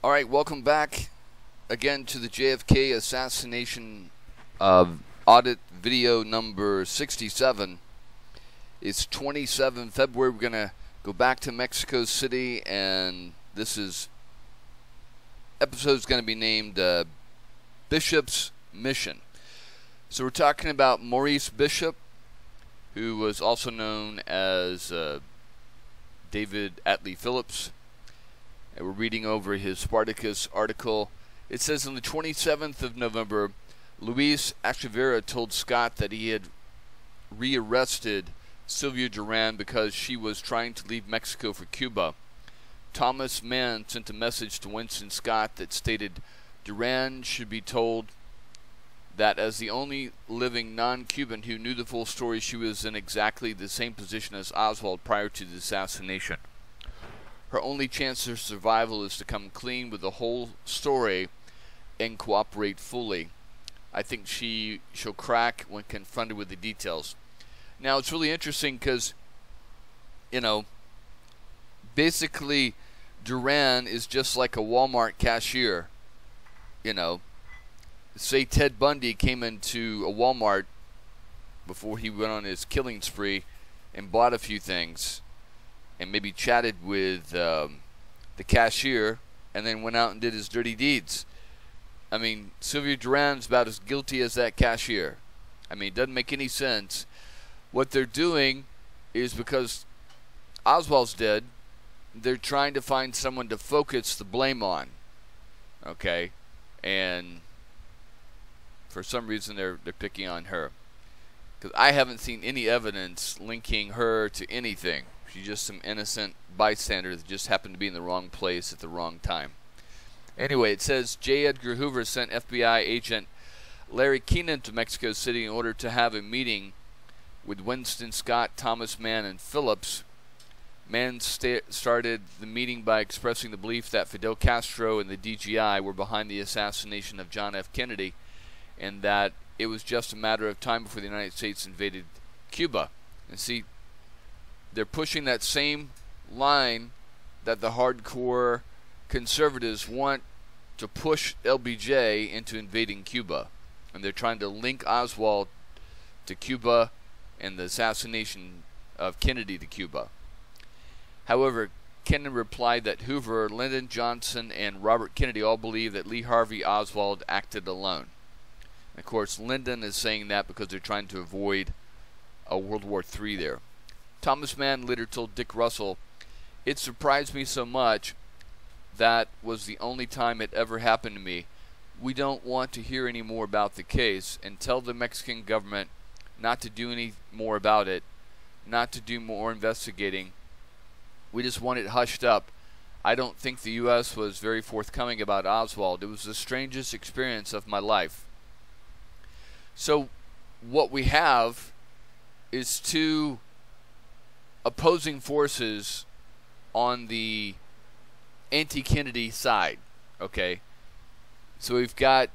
All right, welcome back again to the JFK assassination uh, audit video number 67. It's 27 February. We're going to go back to Mexico City, and this is episode is going to be named uh, Bishop's Mission. So we're talking about Maurice Bishop, who was also known as uh, David Atlee Phillips. We're reading over his Spartacus article. It says on the 27th of November, Luis Echeverria told Scott that he had rearrested Sylvia Duran because she was trying to leave Mexico for Cuba. Thomas Mann sent a message to Winston Scott that stated Duran should be told that as the only living non Cuban who knew the full story, she was in exactly the same position as Oswald prior to the assassination. Her only chance of survival is to come clean with the whole story and cooperate fully. I think she she'll crack when confronted with the details. Now it's really interesting because, you know, basically, Duran is just like a Walmart cashier. You know, say Ted Bundy came into a Walmart before he went on his killing spree and bought a few things and maybe chatted with um, the cashier and then went out and did his dirty deeds. I mean, Sylvia Duran's about as guilty as that cashier. I mean, it doesn't make any sense. What they're doing is because Oswald's dead, they're trying to find someone to focus the blame on. Okay? And for some reason they're they're picking on her. Cuz I haven't seen any evidence linking her to anything. She's just some innocent bystander that just happened to be in the wrong place at the wrong time. Anyway, it says J. Edgar Hoover sent FBI agent Larry Keenan to Mexico City in order to have a meeting with Winston Scott, Thomas Mann, and Phillips. Mann sta- started the meeting by expressing the belief that Fidel Castro and the DGI were behind the assassination of John F. Kennedy and that it was just a matter of time before the United States invaded Cuba. And see, they're pushing that same line that the hardcore conservatives want to push LBJ into invading Cuba. And they're trying to link Oswald to Cuba and the assassination of Kennedy to Cuba. However, Kennan replied that Hoover, Lyndon Johnson, and Robert Kennedy all believe that Lee Harvey Oswald acted alone. Of course, Lyndon is saying that because they're trying to avoid a World War III there. Thomas Mann later told Dick Russell, It surprised me so much that was the only time it ever happened to me. We don't want to hear any more about the case and tell the Mexican government not to do any more about it, not to do more investigating. We just want it hushed up. I don't think the U.S. was very forthcoming about Oswald. It was the strangest experience of my life. So, what we have is two opposing forces on the anti Kennedy side. Okay? So, we've got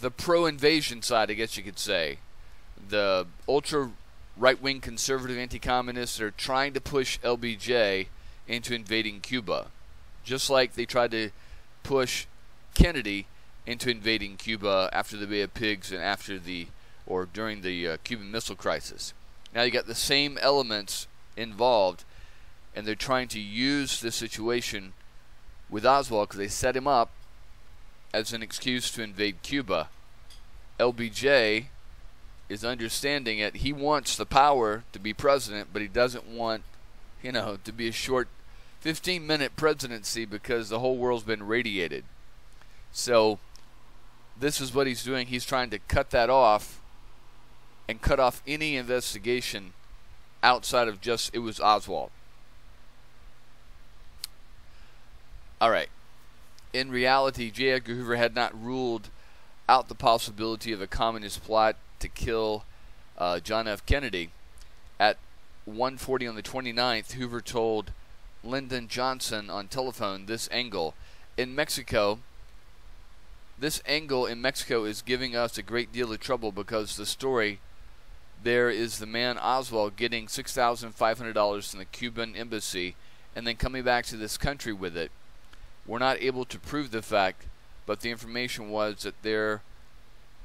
the pro invasion side, I guess you could say. The ultra right wing conservative anti communists are trying to push LBJ into invading Cuba. Just like they tried to push Kennedy into invading Cuba after the Bay of Pigs and after the or during the uh, Cuban Missile Crisis. Now you got the same elements involved, and they're trying to use this situation with Oswald because they set him up as an excuse to invade Cuba. LBJ is understanding it. He wants the power to be president, but he doesn't want, you know, to be a short 15 minute presidency because the whole world's been radiated. So this is what he's doing. He's trying to cut that off and cut off any investigation outside of just it was Oswald. All right. In reality, J. Edgar Hoover had not ruled out the possibility of a communist plot to kill uh, John F. Kennedy. At 1:40 on the 29th, Hoover told Lyndon Johnson on telephone this angle in Mexico this angle in Mexico is giving us a great deal of trouble because the story there is the man Oswald getting $6,500 from the Cuban embassy and then coming back to this country with it. We're not able to prove the fact, but the information was that there,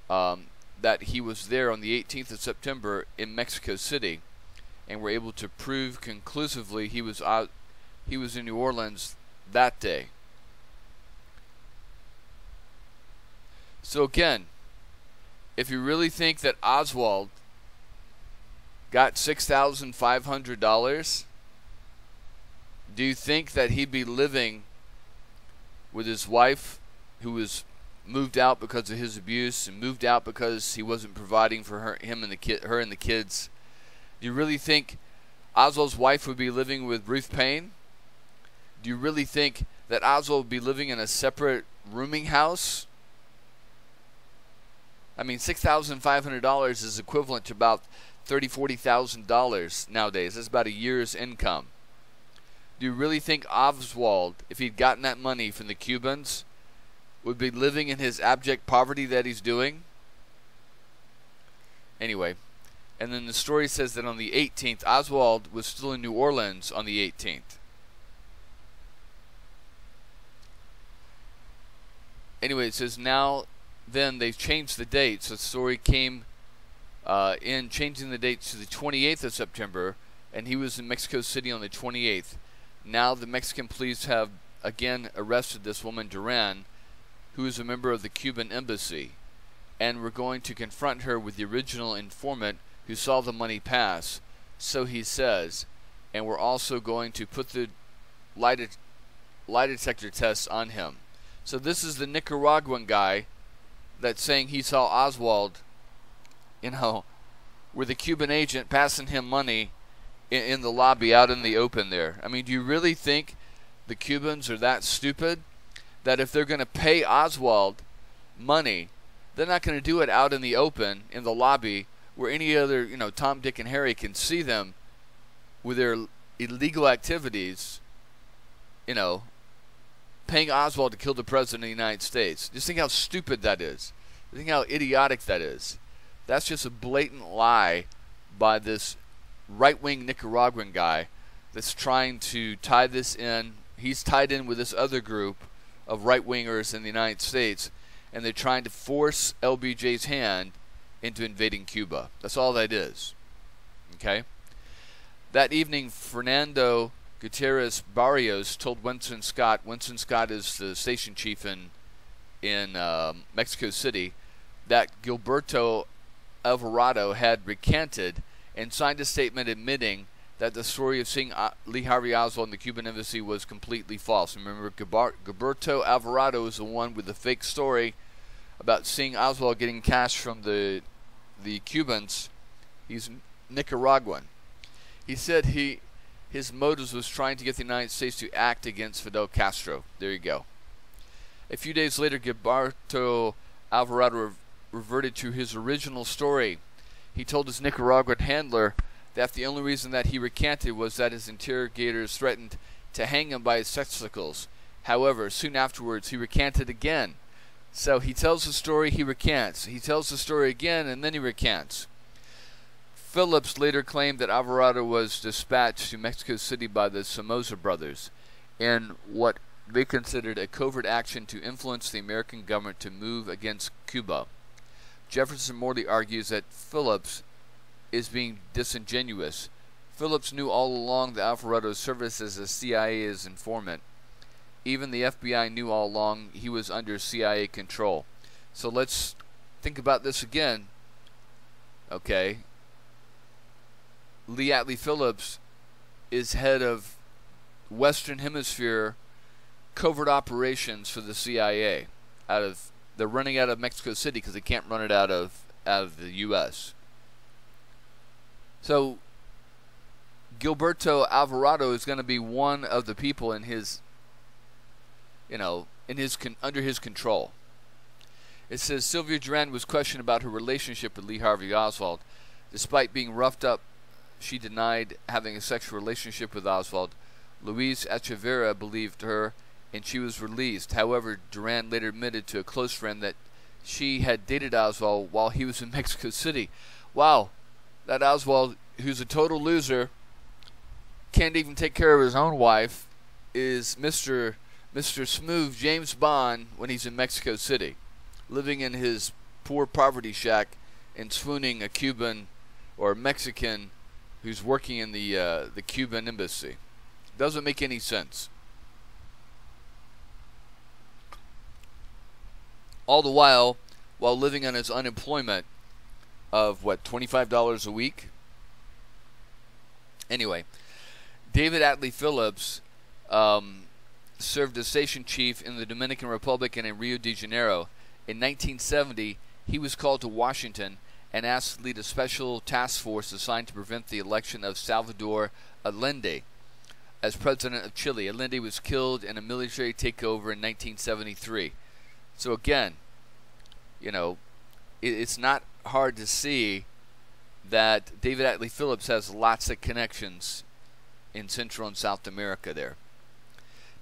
um, that he was there on the 18th of September in Mexico City, and we're able to prove conclusively he was out, he was in New Orleans that day. So again, if you really think that Oswald got $6,500, do you think that he'd be living with his wife who was moved out because of his abuse and moved out because he wasn't providing for her him and the her and the kids? Do you really think Oswald's wife would be living with Ruth Paine? Do you really think that Oswald would be living in a separate rooming house? I mean, six thousand five hundred dollars is equivalent to about thirty, forty thousand dollars nowadays. That's about a year's income. Do you really think Oswald, if he'd gotten that money from the Cubans, would be living in his abject poverty that he's doing? Anyway, and then the story says that on the 18th, Oswald was still in New Orleans on the 18th. Anyway, it says now, then they've changed the date. So the story came uh, in changing the date to the 28th of September, and he was in Mexico City on the 28th. Now the Mexican police have again arrested this woman Duran, who is a member of the Cuban embassy, and we're going to confront her with the original informant who saw the money pass, so he says, and we're also going to put the de- lie detector tests on him. So this is the Nicaraguan guy that's saying he saw Oswald, you know, with a Cuban agent passing him money in, in the lobby out in the open there. I mean, do you really think the Cubans are that stupid that if they're going to pay Oswald money, they're not going to do it out in the open in the lobby where any other, you know, Tom, Dick, and Harry can see them with their illegal activities, you know, paying Oswald to kill the President of the United States. Just think how stupid that is. Think how idiotic that is. That's just a blatant lie by this right wing Nicaraguan guy that's trying to tie this in. He's tied in with this other group of right wingers in the United States, and they're trying to force LBJ's hand into invading Cuba. That's all that is. Okay? That evening, Fernando Gutierrez Barrios told Winston Scott. Winston Scott is the station chief in in um, Mexico City. That Gilberto Alvarado had recanted and signed a statement admitting that the story of seeing uh, Lee Harvey Oswald in the Cuban embassy was completely false. Remember, Gilberto Alvarado is the one with the fake story about seeing Oswald getting cash from the the Cubans. He's Nicaraguan. He said he his motives was trying to get the United States to act against Fidel Castro. There you go. A few days later, Gilberto Alvarado reverted to his original story he told his Nicaraguan handler that the only reason that he recanted was that his interrogators threatened to hang him by his testicles. However, soon afterwards, he recanted again. So he tells the story, he recants. He tells the story again, and then he recants. Phillips later claimed that Alvarado was dispatched to Mexico City by the Somoza brothers in what they considered a covert action to influence the American government to move against Cuba. Jefferson Morley argues that Phillips is being disingenuous. Phillips knew all along that Alvarado served as a CIA's informant. Even the FBI knew all along he was under CIA control. So let's think about this again. Okay. Lee Atlee Phillips is head of Western Hemisphere covert operations for the CIA out of they're running out of Mexico City because they can't run it out of out of the U.S. So Gilberto Alvarado is going to be one of the people in his, you know, in his under his control. It says Sylvia Duran was questioned about her relationship with Lee Harvey Oswald. Despite being roughed up, she denied having a sexual relationship with Oswald. Luis Echeverria believed her and she was released. However, Duran later admitted to a close friend that she had dated Oswald while he was in Mexico City. Wow, that Oswald, who's a total loser, can't even take care of his own wife is Mr. Mr. Smooth James Bond when he's in Mexico City, living in his poor poverty shack and swooning a Cuban or Mexican who's working in the uh, the Cuban embassy. Doesn't make any sense. All the while, while living on his unemployment of what twenty five dollars a week. Anyway, David Atlee Phillips um, served as station chief in the Dominican Republic and in Rio de Janeiro. In 1970, he was called to Washington and asked to lead a special task force assigned to prevent the election of Salvador Allende as president of Chile. Allende was killed in a military takeover in 1973. So again, you know, it's not hard to see that David Atlee Phillips has lots of connections in Central and South America there.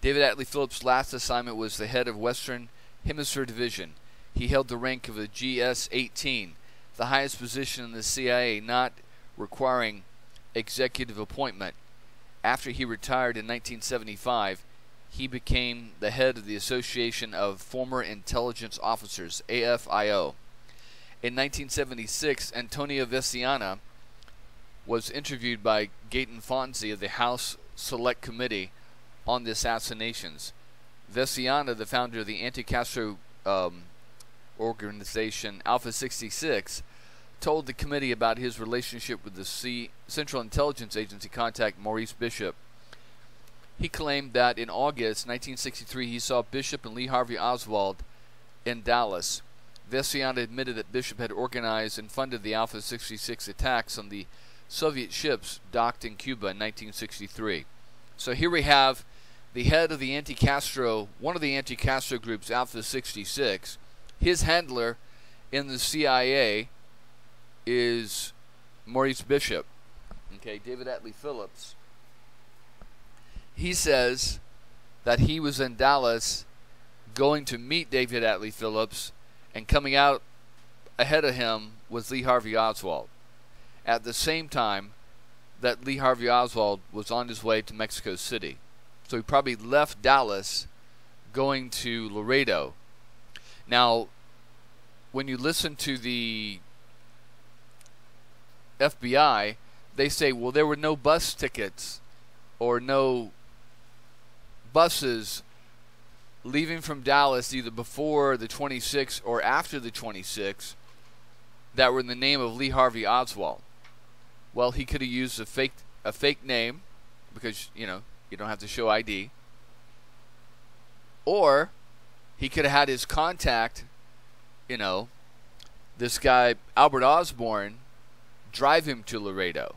David Atlee Phillips' last assignment was the head of Western Hemisphere Division. He held the rank of a GS 18, the highest position in the CIA, not requiring executive appointment. After he retired in 1975, he became the head of the Association of Former Intelligence Officers, AFIO. In 1976, Antonio Veciana was interviewed by Gaeton Fonzi of the House Select Committee on the assassinations. Veciana, the founder of the anti-Castro um, organization Alpha 66, told the committee about his relationship with the C- Central Intelligence Agency contact Maurice Bishop. He claimed that in August 1963 he saw Bishop and Lee Harvey Oswald in Dallas. Veciana admitted that Bishop had organized and funded the Alpha 66 attacks on the Soviet ships docked in Cuba in 1963. So here we have the head of the anti-Castro, one of the anti-Castro groups, Alpha 66. His handler in the CIA is Maurice Bishop. Okay, David Atlee Phillips. He says that he was in Dallas going to meet David Atlee Phillips and coming out ahead of him was Lee Harvey Oswald. At the same time that Lee Harvey Oswald was on his way to Mexico City. So he probably left Dallas going to Laredo. Now, when you listen to the FBI, they say, well, there were no bus tickets or no buses leaving from Dallas either before the 26th or after the 26th that were in the name of Lee Harvey Oswald. Well, he could have used a fake a fake name because you know you don't have to show ID, or he could have had his contact, you know, this guy Albert Osborne, drive him to Laredo,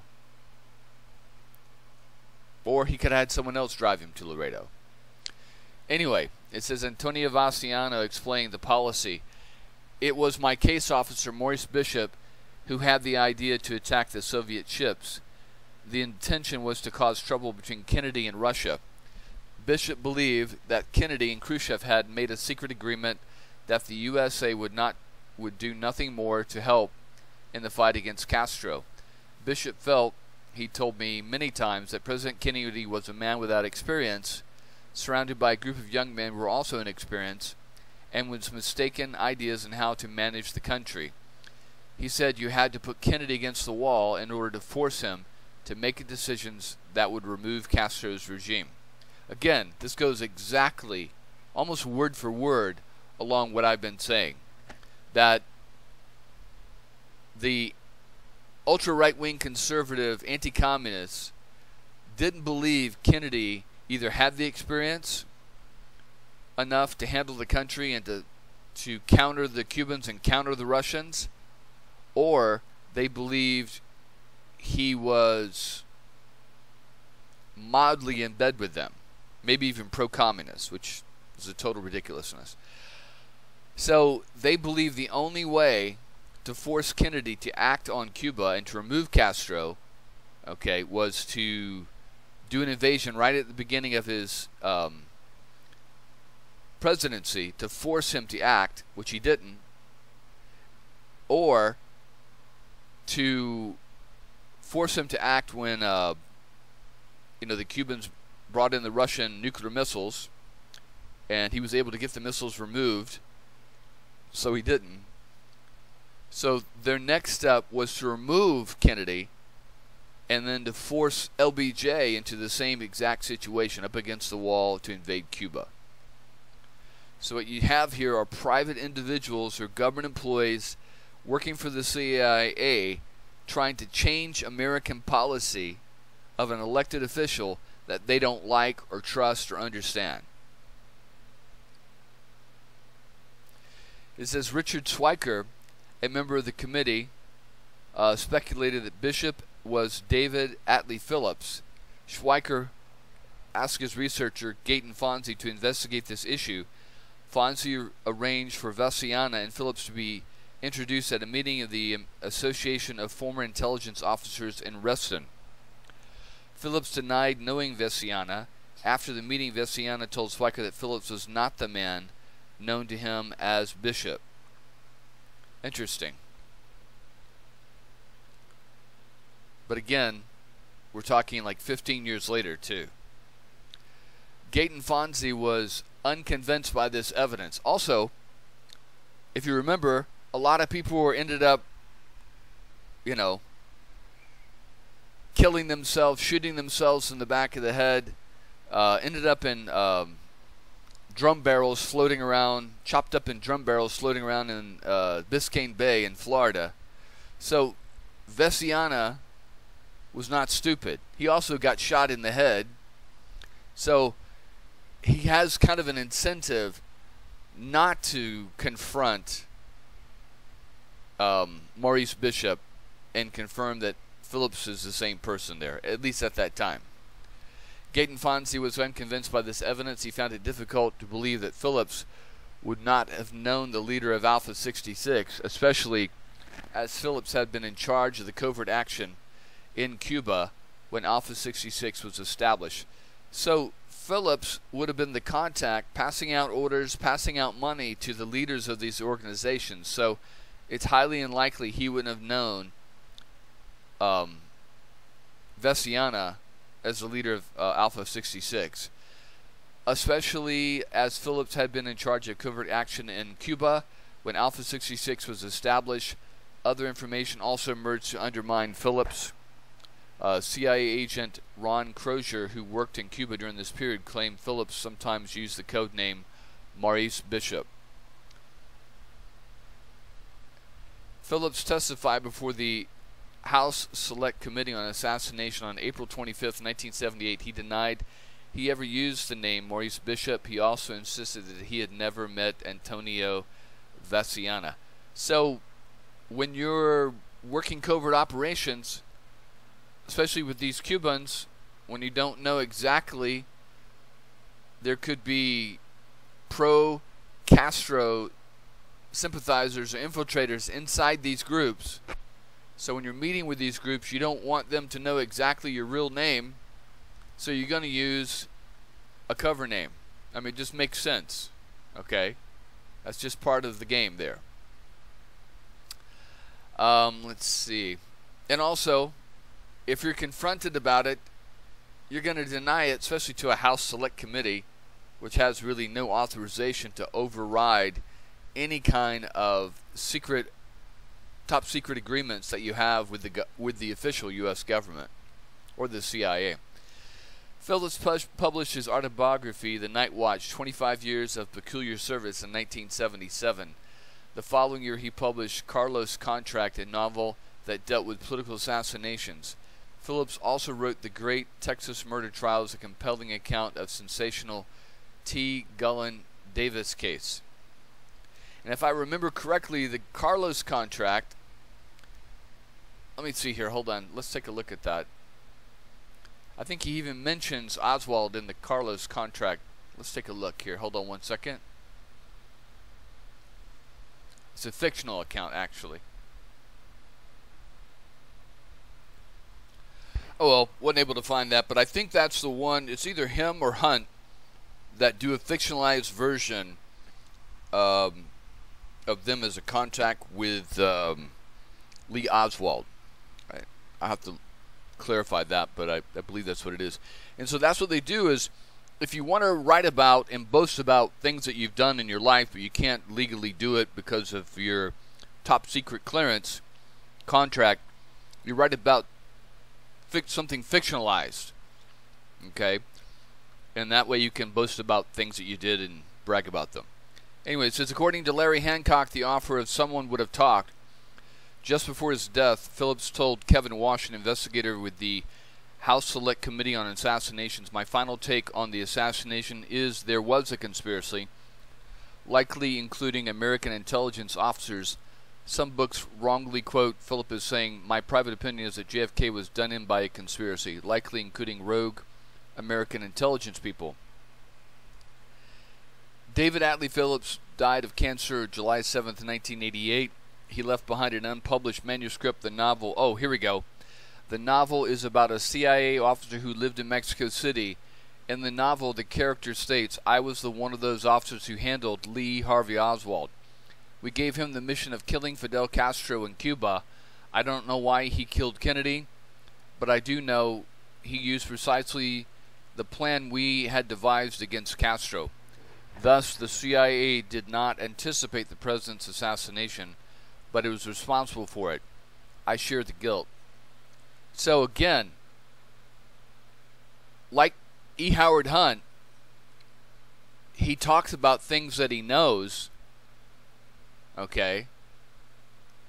or he could have had someone else drive him to Laredo. Anyway, it says Antonio Veciana explained the policy. It was my case officer, Maurice Bishop, who had the idea to attack the Soviet ships. The intention was to cause trouble between Kennedy and Russia. Bishop believed that Kennedy and Khrushchev had made a secret agreement that the USA would not would do nothing more to help in the fight against Castro. Bishop felt, he told me many times, that President Kennedy was a man without experience surrounded by a group of young men who were also inexperienced, and with mistaken ideas on how to manage the country. He said you had to put Kennedy against the wall in order to force him to make decisions that would remove Castro's regime. Again, this goes exactly, almost word for word, along what I've been saying. That the ultra right wing conservative anti communists didn't believe Kennedy either had the experience enough to handle the country and to to counter the Cubans and counter the Russians, or they believed he was mildly in bed with them, maybe even pro-communist, which is a total ridiculousness. So they believed the only way to force Kennedy to act on Cuba and to remove Castro, okay, was to do an invasion right at the beginning of his um, presidency to force him to act, which he didn't, or to force him to act when uh, you know, the Cubans brought in the Russian nuclear missiles, and he was able to get the missiles removed, so he didn't. So their next step was to remove Kennedy and then to force LBJ into the same exact situation up against the wall to invade Cuba. So what you have here are private individuals or government employees working for the CIA trying to change American policy of an elected official that they don't like or trust or understand. It says Richard Schweiker, a member of the committee, uh, speculated that Bishop was David Atlee Phillips. Schweiker asked his researcher, Gaeton Fonzi, to investigate this issue. Fonzi arranged for Veciana and Phillips to be introduced at a meeting of the um, Association of Former Intelligence Officers in Reston. Phillips denied knowing Veciana. After the meeting, Veciana told Schweiker that Phillips was not the man known to him as Bishop. Interesting. But again, we're talking like 15 years later, too. Gaeton Fonzi was unconvinced by this evidence. Also, if you remember, a lot of people were ended up, you know, killing themselves, shooting themselves in the back of the head, uh, ended up in um, drum barrels floating around, chopped up in drum barrels floating around in uh, Biscayne Bay in Florida. So Veciana was not stupid. He also got shot in the head. So he has kind of an incentive not to confront um, Maurice Bishop and confirm that Phillips is the same person there, at least at that time. Gaeton Fonzi was unconvinced by this evidence. He found it difficult to believe that Phillips would not have known the leader of Alpha 66, especially as Phillips had been in charge of the covert action in Cuba when Alpha 66 was established. So Phillips would have been the contact, passing out orders, passing out money to the leaders of these organizations. So it's highly unlikely he wouldn't have known um, Veciana as the leader of uh, Alpha 66, especially as Phillips had been in charge of covert action in Cuba when Alpha 66 was established. Other information also emerged to undermine Phillips. Uh, CIA agent Ron Crozier, who worked in Cuba during this period, claimed Phillips sometimes used the code name Maurice Bishop. Phillips testified before the House Select Committee on Assassination on April 25, 1978. He denied he ever used the name Maurice Bishop. He also insisted that he had never met Antonio Veciana. So, when you're working covert operations, especially with these Cubans, when you don't know exactly, there could be pro Castro sympathizers or infiltrators inside these groups. So when you're meeting with these groups, you don't want them to know exactly your real name. So you're going to use a cover name. I mean, it just makes sense. Okay? That's just part of the game there. Um, let's see. And also, if you're confronted about it, you're going to deny it, especially to a House Select Committee, which has really no authorization to override any kind of secret, top secret agreements that you have with the with the official U.S. government or the CIA. Phillips published his autobiography, The Night Watch 25 Years of Peculiar Service, in 1977. The following year, he published Carlos Contract, a novel that dealt with political assassinations. Phillips also wrote The Great Texas Murder Trials, a compelling account of sensational T. Cullen Davis case. And if I remember correctly, the Carlos contract. Let me see here. Hold on. Let's take a look at that. I think he even mentions Oswald in the Carlos contract. Let's take a look here. Hold on one second. It's a fictional account, actually. Oh well, wasn't able to find that, but I think that's the one. It's either him or Hunt that do a fictionalized version um, of them as a contact with um, Lee Oswald. Right? I have to clarify that, but I, I believe that's what it is. And so that's what they do is if you want to write about and boast about things that you've done in your life, but you can't legally do it because of your top secret clearance contract, you write about something fictionalized. Okay? And that way you can boast about things that you did and brag about them. Anyway, it says according to Larry Hancock, the offer of someone would have talked. Just before his death, Phillips told Kevin Walsh, an investigator with the House Select Committee on Assassinations, my final take on the assassination is there was a conspiracy, likely including American intelligence officers. Some books wrongly quote Phillips as saying, My private opinion is that JFK was done in by a conspiracy, likely including rogue American intelligence people. David Atlee Phillips died of cancer July 7, 1988. He left behind an unpublished manuscript, the novel. Oh, here we go. The novel is about a CIA officer who lived in Mexico City. In the novel, the character states, I was the one of those officers who handled Lee Harvey Oswald. We gave him the mission of killing Fidel Castro in Cuba. I don't know why he killed Kennedy, but I do know he used precisely the plan we had devised against Castro. Thus, the CIA did not anticipate the president's assassination, but it was responsible for it. I share the guilt. So, again, like E. Howard Hunt, he talks about things that he knows, okay,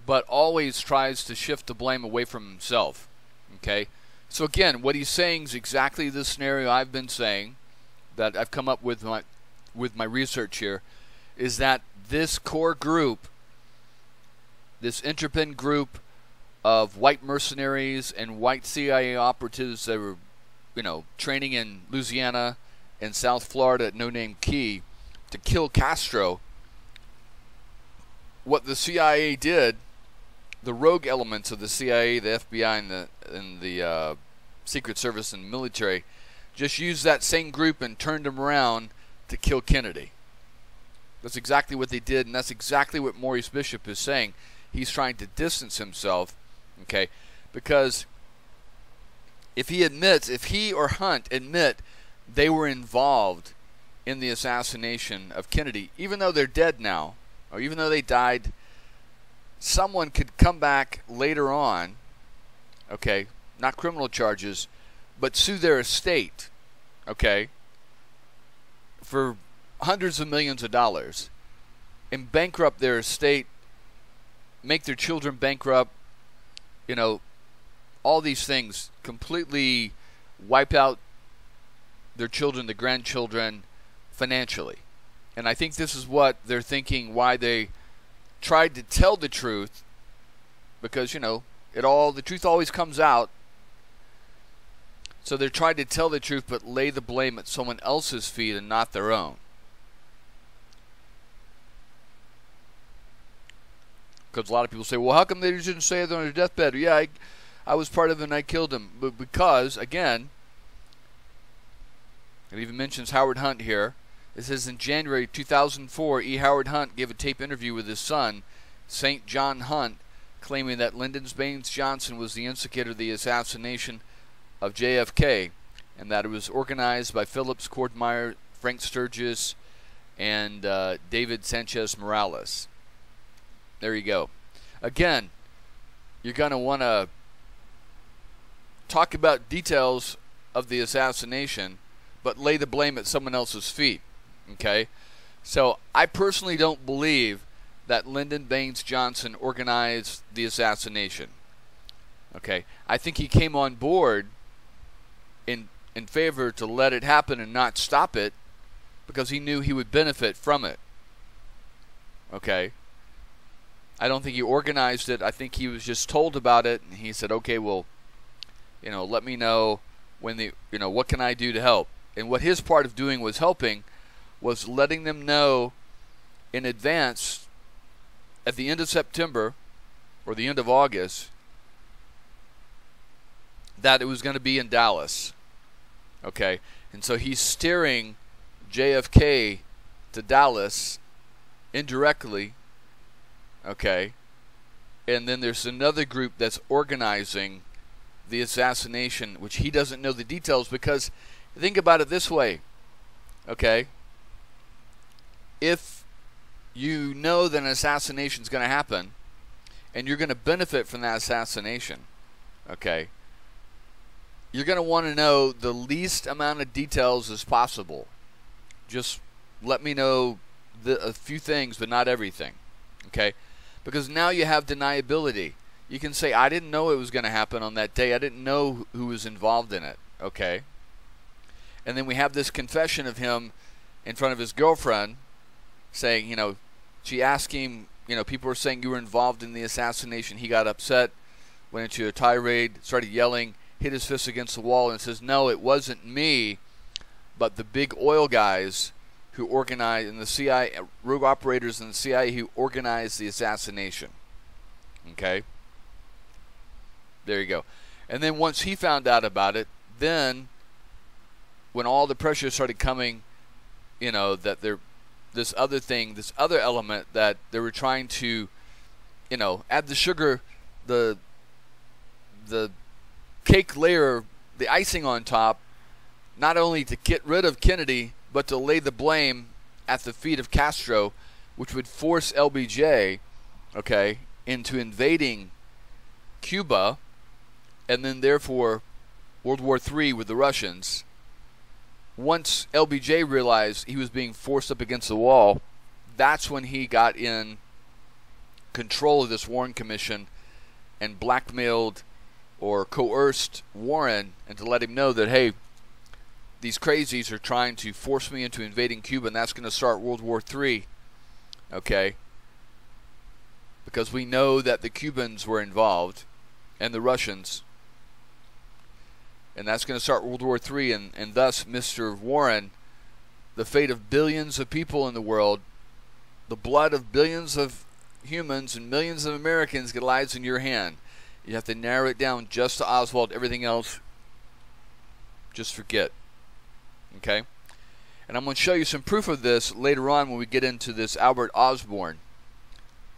but always tries to shift the blame away from himself, okay? So, again, what he's saying is exactly the scenario I've been saying that I've come up with my with my research here is that this core group, this Interpen group of white mercenaries and white CIA operatives that were, you know, training in Louisiana and South Florida at No Name Key to kill Castro. What the CIA did, the rogue elements of the CIA, the FBI, and the and the uh, Secret Service and military, just used that same group and turned them around to kill Kennedy. That's exactly what they did, and that's exactly what Maurice Bishop is saying. He's trying to distance himself, okay, because if he admits, if he or Hunt admit they were involved in the assassination of Kennedy, even though they're dead now, or even though they died, someone could come back later on, okay, not criminal charges, but sue their estate, okay, for hundreds of millions of dollars and bankrupt their estate, make their children bankrupt, you know, all these things completely wipe out their children, the grandchildren, financially. And I think this is what they're thinking why they tried to tell the truth because, you know, it all the truth always comes out so they're trying to tell the truth but lay the blame at someone else's feet and not their own. Because a lot of people say, well, how come they didn't say it on their deathbed? Yeah, I, I was part of it and I killed him. But because, again, it even mentions Howard Hunt here. It says in January 2004, E. Howard Hunt gave a tape interview with his son, St. John Hunt, claiming that Lyndon Baines Johnson was the instigator of the assassination of JFK, and that it was organized by Phillips Cord Meyer, Frank Sturgis, and uh, David Sanchez Morales. There you go. Again, you're going to want to talk about details of the assassination, but lay the blame at someone else's feet. Okay? So I personally don't believe that Lyndon Baines Johnson organized the assassination. Okay? I think he came on board in in favor to let it happen and not stop it because he knew he would benefit from it. Okay. I don't think he organized it. I think he was just told about it and he said, "Okay, well, you know, let me know when the, you know, what can I do to help?" And what his part of doing was helping was letting them know in advance at the end of September or the end of August that it was going to be in Dallas. Okay, and so he's steering JFK to Dallas indirectly. Okay, and then there's another group that's organizing the assassination, which he doesn't know the details because think about it this way. Okay? If you know that an assassination is going to happen and you're going to benefit from that assassination, okay? You're going to want to know the least amount of details as possible. Just let me know the, a few things, but not everything, okay? Because now you have deniability you can say, I didn't know it was going to happen on that day. I didn't know who was involved in it. Okay. And then we have this confession of him in front of his girlfriend saying, you know, she asked him, you know, people were saying you were involved in the assassination. He got upset, went into a tirade, started yelling, hit his fist against the wall, and says, no, it wasn't me, but the big oil guys who organized, and the CIA, rogue operators in the CIA who organized the assassination. Okay? There you go. And then once he found out about it, then when all the pressure started coming, you know, that there this other thing, this other element that they were trying to, you know, add the sugar, the the cake layer, the icing on top, not only to get rid of Kennedy, but to lay the blame at the feet of Castro, which would force LBJ, okay, into invading Cuba and then therefore World War III with the Russians. Once LBJ realized he was being forced up against the wall, that's when he got in control of this Warren Commission and blackmailed or coerced Warren and to let him know that, hey, these crazies are trying to force me into invading Cuba and that's going to start World War III. Okay? Because we know that the Cubans were involved and the Russians and that's going to start World War III, and, and thus, Mr. Warren, the fate of billions of people in the world, the blood of billions of humans and millions of Americans lies in your hand. You have to narrow it down just to Oswald. Everything else, just forget. Okay? And I'm going to show you some proof of this later on when we get into this Albert Osborne,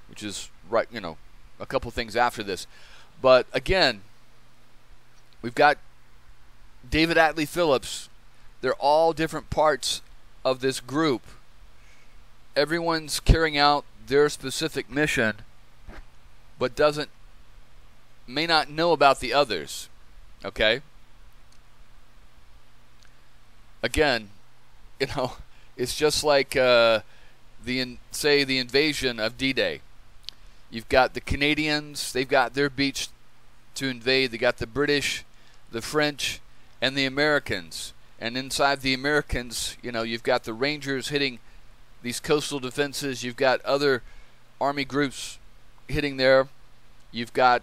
which is right, you know, a couple things after this. But again, we've got David Atlee Phillips, they're all different parts of this group. Everyone's carrying out their specific mission, but doesn't may not know about the others. Okay? Again, you know, it's just like uh, the say the invasion of D-Day. You've got the Canadians; they've got their beach to invade. They got the British, the French, and the Americans. And inside the Americans, you know, you've got the Rangers hitting these coastal defenses. You've got other Army groups hitting there. You've got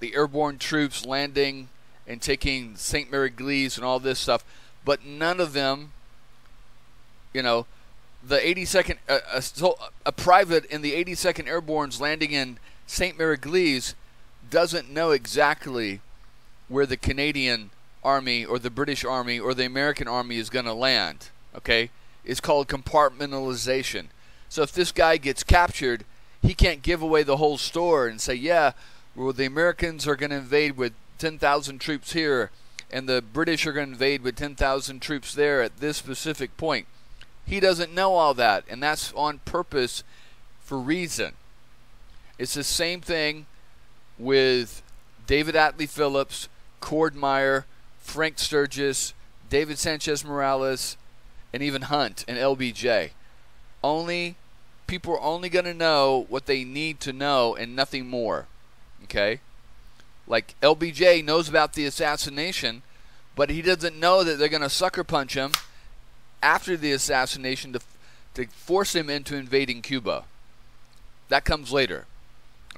the airborne troops landing and taking Sainte-Mère-Église and all this stuff. But none of them, you know, the 82nd, uh, a, a private in the 82nd Airborne's landing in Sainte-Mère-Église doesn't know exactly where the Canadian Army or the British Army or the American Army is going to land. Okay? It's called compartmentalization. So if this guy gets captured, he can't give away the whole store and say, yeah, well, the Americans are going to invade with 10,000 troops here, and the British are going to invade with 10,000 troops there at this specific point. He doesn't know all that, and that's on purpose for reason. It's the same thing with David Atlee Phillips, Cord Meyer, Frank Sturgis, David Sanchez Morales, and even Hunt and LBJ. Only people are only going to know what they need to know and nothing more. Okay? Like LBJ knows about the assassination, but he doesn't know that they're going to sucker punch him after the assassination to to force him into invading Cuba. That comes later.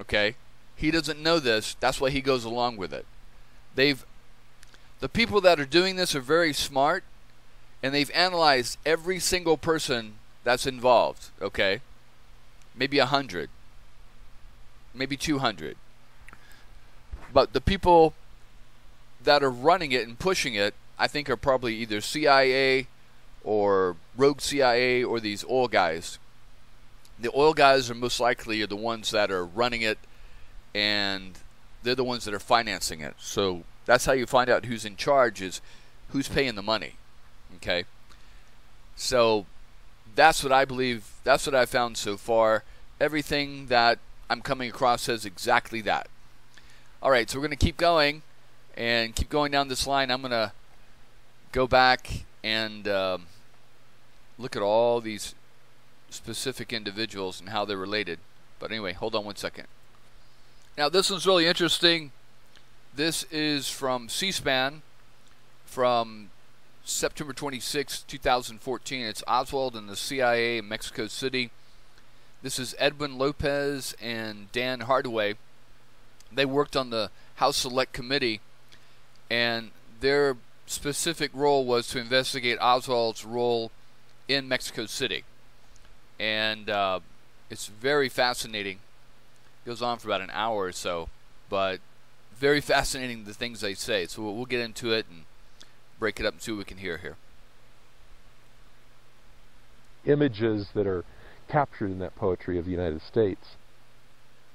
Okay? He doesn't know this. That's why he goes along with it. They've the people that are doing this are very smart and they've analyzed every single person that's involved, okay? Maybe a hundred, maybe 200. But the people that are running it and pushing it, I think, are probably either CIA or rogue CIA or these oil guys. The oil guys are most likely are the ones that are running it, and they're the ones that are financing it. So That's how you find out who's in charge is who's paying the money. Okay? So that's what I believe, that's what I found so far. Everything that I'm coming across says exactly that. All right, so we're going to keep going and keep going down this line. I'm going to go back and um, look at all these specific individuals and how they're related. But anyway, hold on one second. Now, this one's really interesting. This is from C SPAN from September 26, 2014. It's Oswald and the CIA in Mexico City. This is Edwin Lopez and Dan Hardaway. They worked on the House Select Committee, and their specific role was to investigate Oswald's role in Mexico City. And uh, it's very fascinating. It goes on for about an hour or so, but very fascinating the things they say. So we'll, we'll get into it and break it up and see what we can hear here. Images that are captured in that poetry of the United States.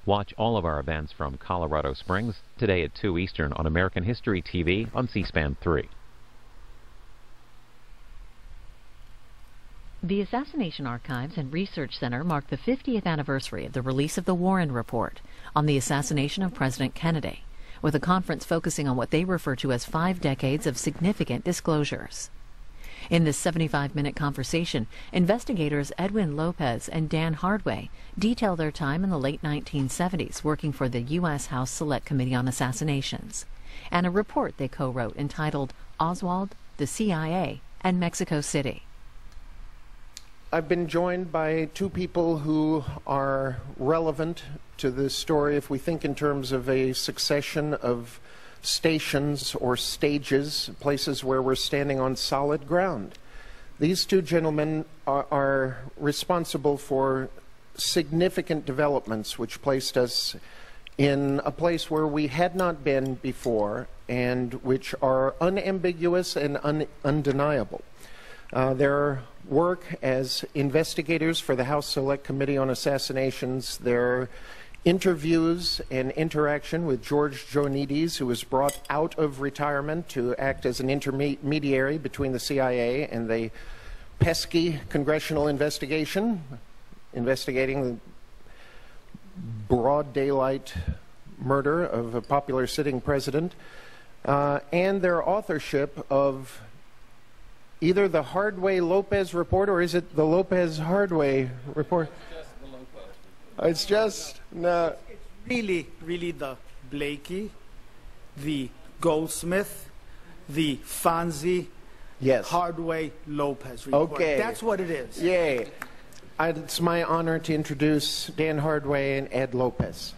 Watch all of our events from Colorado Springs today at 2 Eastern on American History TV on C-SPAN 3. The Assassination Archives and Research Center marked the 50th anniversary of the release of the Warren Report on the assassination of President Kennedy, with a conference focusing on what they refer to as five decades of significant disclosures. In this 75 minute conversation, investigators Edwin Lopez and Dan Hardway detail their time in the late 1970s working for the U.S. House Select Committee on Assassinations and a report they co wrote entitled Oswald, the CIA, and Mexico City. I've been joined by two people who are relevant to this story if we think in terms of a succession of stations or stages, places where we're standing on solid ground. These two gentlemen are, are responsible for significant developments which placed us in a place where we had not been before and which are unambiguous and un undeniable. Uh, their work as investigators for the House Select Committee on Assassinations, their interviews and interaction with George Joannides, who was brought out of retirement to act as an intermediary between the CIA and the pesky congressional investigation, investigating the broad daylight murder of a popular sitting president, uh, and their authorship of either the Hardway Lopez report or is it the Lopez Hardway report? It's just no. It's really, really the Blakey, the Goldsmith, the Fonzi, yes, Hardaway Lopez report. Okay, that's what it is. Yay! It's my honor to introduce Dan Hardway and Ed Lopez.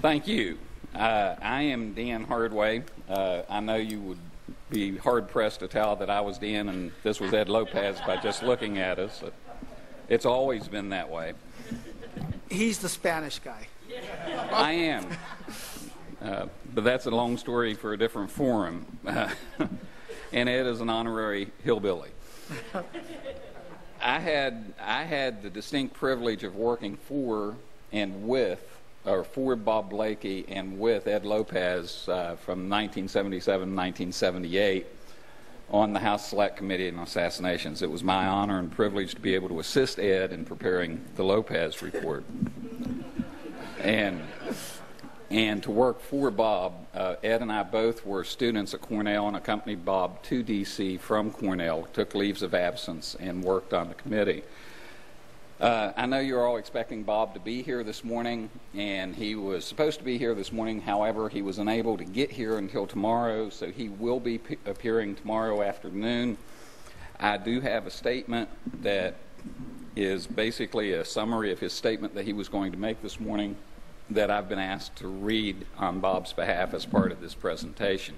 Thank you. Uh, I am Dan Hardway. Uh, I know you would be hard pressed to tell that I was Dan and this was Ed Lopez by just looking at us. It's always been that way. He's the Spanish guy. I am. Uh, but that's a long story for a different forum. and Ed is an honorary hillbilly. I had I had the distinct privilege of working for and with or for Bob Blakey and with Ed Lopez uh, from 1977 1978 on the House Select Committee on Assassinations. It was my honor and privilege to be able to assist Ed in preparing the Lopez report. and and to work for Bob, uh, Ed and I both were students at Cornell and accompanied Bob to D.C. from Cornell, took leaves of absence, and worked on the committee. Uh, I know you're all expecting Bob to be here this morning, and he was supposed to be here this morning. However, he was unable to get here until tomorrow, so he will be p- appearing tomorrow afternoon. I do have a statement that is basically a summary of his statement that he was going to make this morning that I've been asked to read on Bob's behalf as part of this presentation.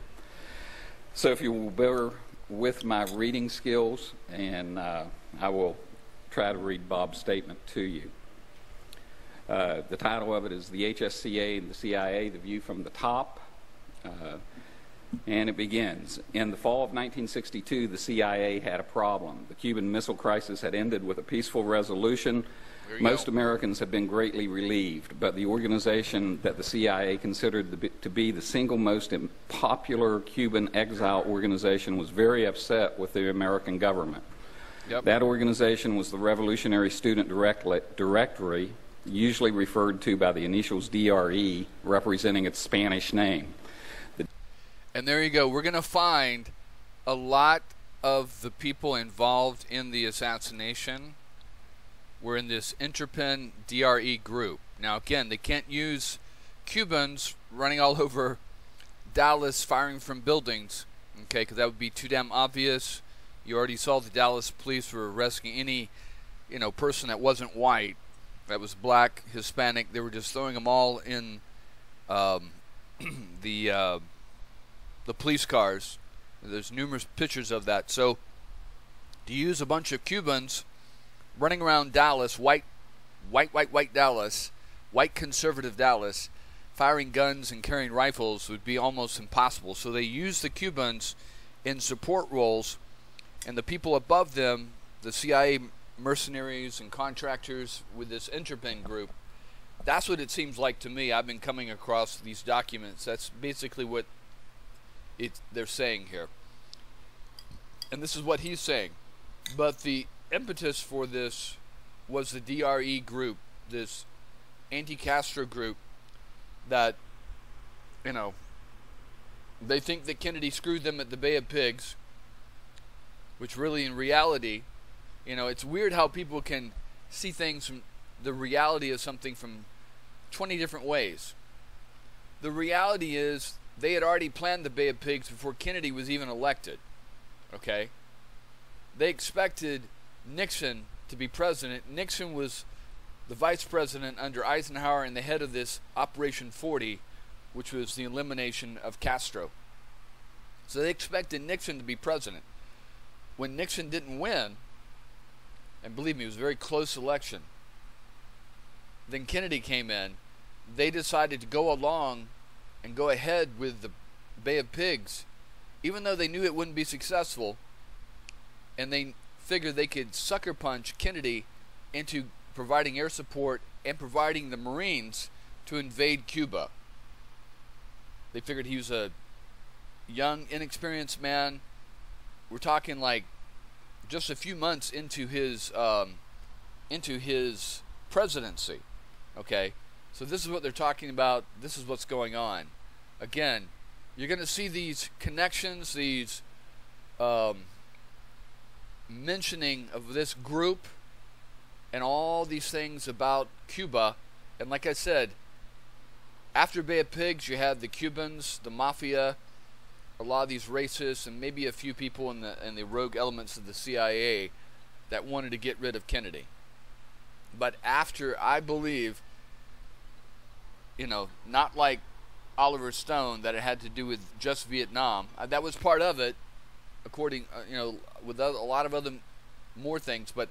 So, if you will bear with my reading skills, and uh, I will try to read Bob's statement to you. Uh, the title of it is The HSCA and the CIA The View from the Top. Uh, and it begins In the fall of 1962, the CIA had a problem. The Cuban Missile Crisis had ended with a peaceful resolution, Most go. Americans have been greatly relieved, but the organization that the CIA considered to be, to be the single most popular Cuban exile organization was very upset with the American government. Yep. That organization was the Revolutionary Student Directory, usually referred to by the initials DRE, representing its Spanish name. And there you go. We're going to find a lot of the people involved in the assassination were in this Interpen DRE group. Now, again, they can't use Cubans running all over Dallas firing from buildings, okay, because that would be too damn obvious. You already saw the Dallas police were arresting any, you know, person that wasn't white, that was black, Hispanic. They were just throwing them all in um, the uh, the police cars. There's numerous pictures of that. So to use a bunch of Cubans running around Dallas, white, white, white, white Dallas, white conservative Dallas, firing guns and carrying rifles would be almost impossible. So they used the Cubans in support roles, and the people above them, the CIA mercenaries and contractors with this Interpen group. That's what it seems like to me. I've been coming across these documents. That's basically what it, they're saying here. And this is what he's saying. But the impetus for this was the DRE group, this anti Castro group that, you know, they think that Kennedy screwed them at the Bay of Pigs, which really, in reality, you know, it's weird how people can see things from the reality of something from 20 different ways. The reality is they had already planned the Bay of Pigs before Kennedy was even elected. Okay? They expected Nixon to be president. Nixon was the vice president under Eisenhower and the head of this Operation 40, which was the elimination of Castro. So they expected Nixon to be president. When Nixon didn't win, and believe me, it was a very close election, then Kennedy came in. They decided to go along and go ahead with the Bay of Pigs, even though they knew it wouldn't be successful, and they figured they could sucker punch Kennedy into providing air support and providing the Marines to invade Cuba. They figured he was a young, inexperienced man. We're talking like just a few months into his um, into his presidency. Okay, so this is what they're talking about. This is what's going on. Again, you're going to see these connections, these um, mentioning of this group, and all these things about Cuba. And like I said, after Bay of Pigs, you had the Cubans, the mafia, a lot of these racists, and maybe a few people in the in the rogue elements of the CIA that wanted to get rid of Kennedy. But after, I believe, you know, not like Oliver Stone that it had to do with just Vietnam. Uh, that was part of it, according, uh, you know, with a lot of other more things. But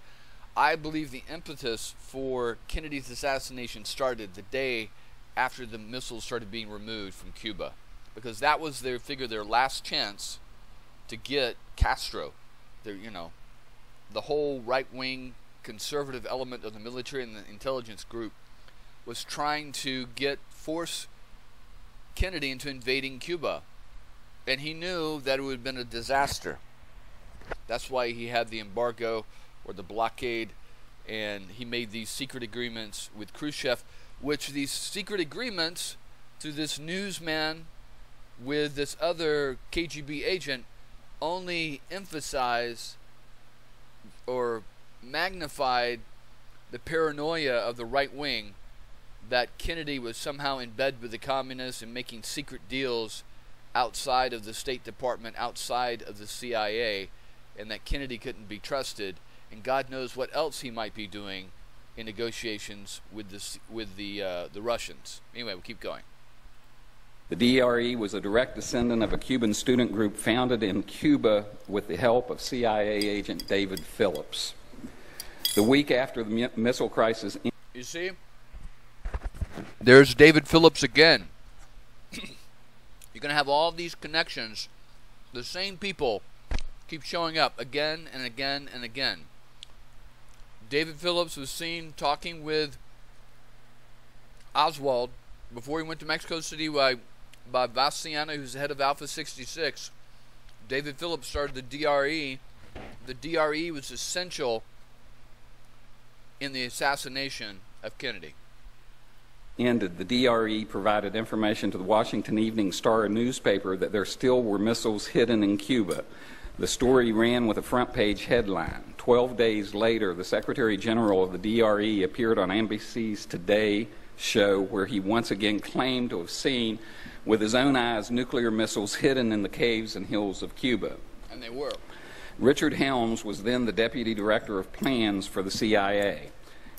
I believe the impetus for Kennedy's assassination started the day after the missiles started being removed from Cuba, because that was their figure their last chance to get Castro. Their, you know, the whole right wing conservative element of the military and the intelligence group was trying to get force Kennedy into invading Cuba. And he knew that it would have been a disaster. That's why he had the embargo or the blockade and he made these secret agreements with Khrushchev, which these secret agreements to this newsman with this other KGB agent only emphasized or magnified the paranoia of the right wing that Kennedy was somehow in bed with the communists and making secret deals outside of the State Department, outside of the CIA, and that Kennedy couldn't be trusted, and God knows what else he might be doing in negotiations with the with the uh, the Russians. Anyway, we'll keep going. The DRE was a direct descendant of a Cuban student group founded in Cuba with the help of CIA agent David Phillips. The week after the missile crisis You see? There's David Phillips again. You're going to have all these connections. The same people keep showing up again and again and again. David Phillips was seen talking with Oswald before he went to Mexico City by, by Veciana, who's head of Alpha 66. David Phillips started the DRE. The DRE was essential in the assassination of Kennedy. Ended, the DRE provided information to the Washington Evening Star newspaper that there still were missiles hidden in Cuba. The story ran with a front page headline. Twelve days later, the Secretary General of the DRE appeared on NBC's Today show where he once again claimed to have seen with his own eyes nuclear missiles hidden in the caves and hills of Cuba. And they were. Richard Helms was then the Deputy Director of Plans for the CIA.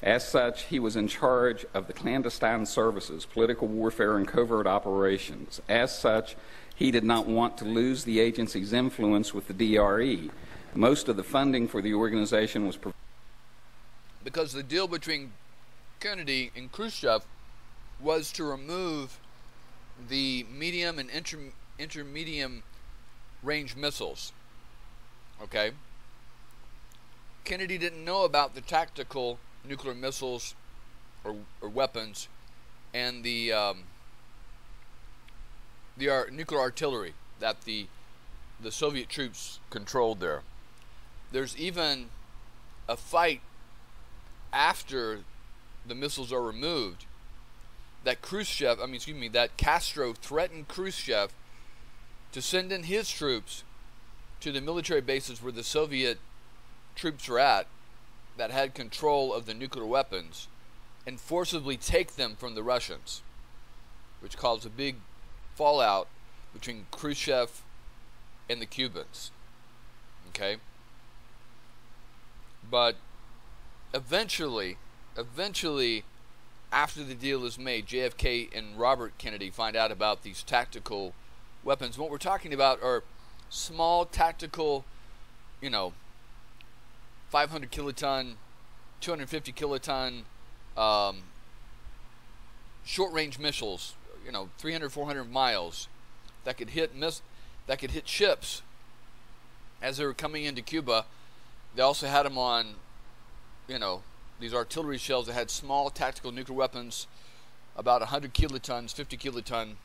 As such, he was in charge of the clandestine services, political warfare, and covert operations. As such, he did not want to lose the agency's influence with the DRE. Most of the funding for the organization was. Because the deal between Kennedy and Khrushchev was to remove the medium and inter, intermediate range missiles. Okay? Kennedy didn't know about the tactical nuclear missiles or, or weapons and the um, the ar- nuclear artillery that the the Soviet troops controlled there. There's even a fight after the missiles are removed that Khrushchev, I mean, excuse me, that Castro threatened Khrushchev to send in his troops to the military bases where the Soviet troops were at that had control of the nuclear weapons and forcibly take them from the Russians, which caused a big fallout between Khrushchev and the Cubans. Okay? But eventually, eventually, after the deal is made, JFK and Robert Kennedy find out about these tactical weapons. What we're talking about are small tactical, you know, 500 kiloton, 250 kiloton, um, short range missiles, you know, 300, 400 miles that could hit miss, that could hit ships as they were coming into Cuba. They also had them on, you know, these artillery shells that had small tactical nuclear weapons, about 100 kilotons, 50 kiloton,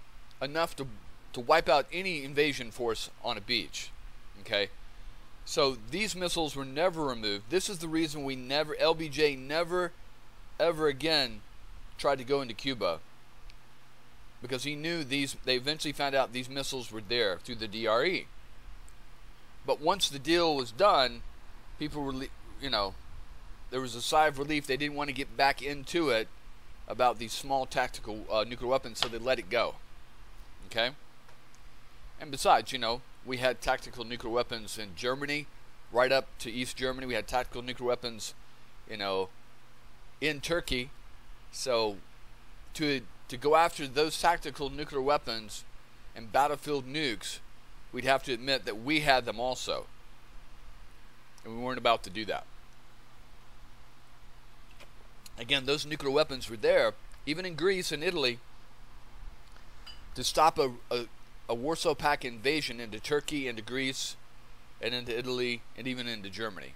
enough to to wipe out any invasion force on a beach. Okay? So these missiles were never removed. This is the reason we never, LBJ never, ever again tried to go into Cuba. Because he knew these, they eventually found out these missiles were there through the DRE. But once the deal was done, people were, you know, there was a sigh of relief. They didn't want to get back into it about these small tactical uh, nuclear weapons, so they let it go. Okay? And besides, you know, we had tactical nuclear weapons in Germany, right up to East Germany. We had tactical nuclear weapons, you know, in Turkey. So to to go after those tactical nuclear weapons and battlefield nukes, we'd have to admit that we had them also. And we weren't about to do that. Again, those nuclear weapons were there, even in Greece and Italy, to stop a, a, a Warsaw Pact invasion into Turkey, into Greece, and into Italy, and even into Germany.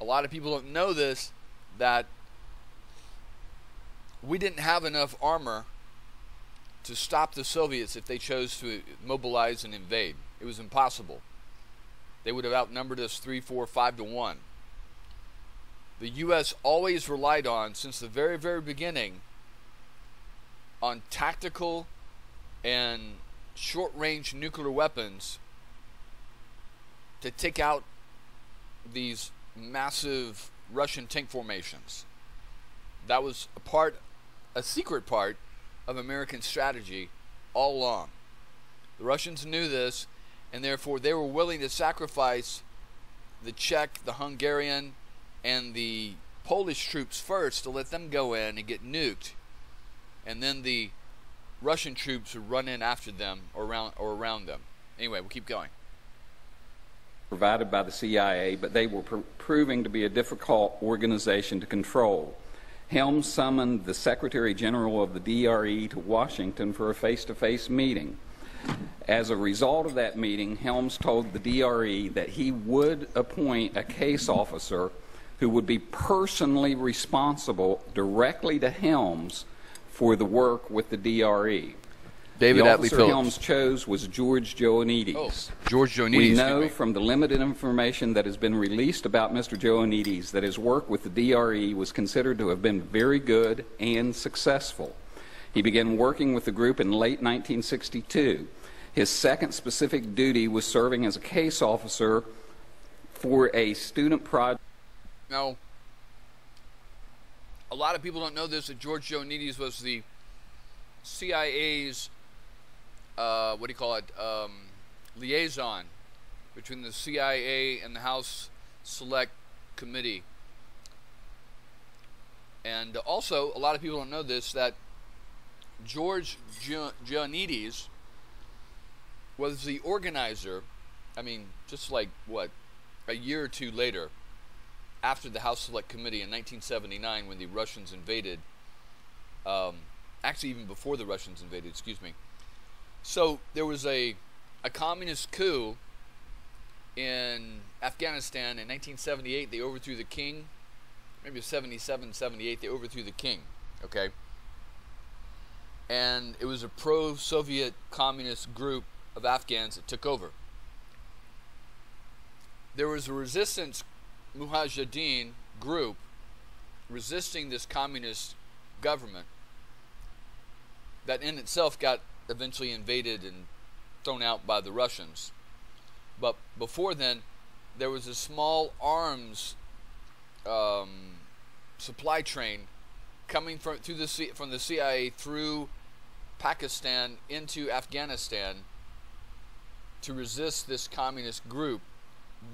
A lot of people don't know this that we didn't have enough armor to stop the Soviets if they chose to mobilize and invade. It was impossible. They would have outnumbered us three, four, five to one. The U.S. always relied on, since the very, very beginning, on tactical and short range nuclear weapons to take out these massive Russian tank formations. That was a part, a secret part of American strategy all along. The Russians knew this, and therefore they were willing to sacrifice the Czech, the Hungarian, and the Polish troops first to let them go in and get nuked, and then the Russian troops would run in after them or around or around them. Anyway, we'll keep going. Provided by the CIA, but they were pr- proving to be a difficult organization to control. Helms summoned the Secretary General of the DRE to Washington for a face to face meeting. As a result of that meeting, Helms told the DRE that he would appoint a case officer who would be personally responsible directly to Helms for the work with the DRE. David the officer. Helms chose was George Joannides. Oh, George Joannides. We know from the limited information that has been released about Mr. Joannides that his work with the DRE was considered to have been very good and successful. He began working with the group in late 1962. His second specific duty was serving as a case officer for a student project. Now, a lot of people don't know this that George Joannides was the CIA's uh, what do you call it um, liaison between the CIA and the House Select Committee. And also, a lot of people don't know this that George Joannides was the organizer. I mean, just like what a year or two later, after the House Select Committee in 1979 when the Russians invaded. Um, actually, even before the Russians invaded, excuse me. So there was a, a communist coup in Afghanistan in 1978. They overthrew the king. Maybe it was 77, 78. They overthrew the king. Okay. And it was a pro Soviet communist group of Afghans that took over. There was a resistance Mujahideen group resisting this communist government that in itself got eventually invaded and thrown out by the Russians. But before then, there was a small arms um, supply train coming from through the C, from the CIA through Pakistan into Afghanistan to resist this communist group.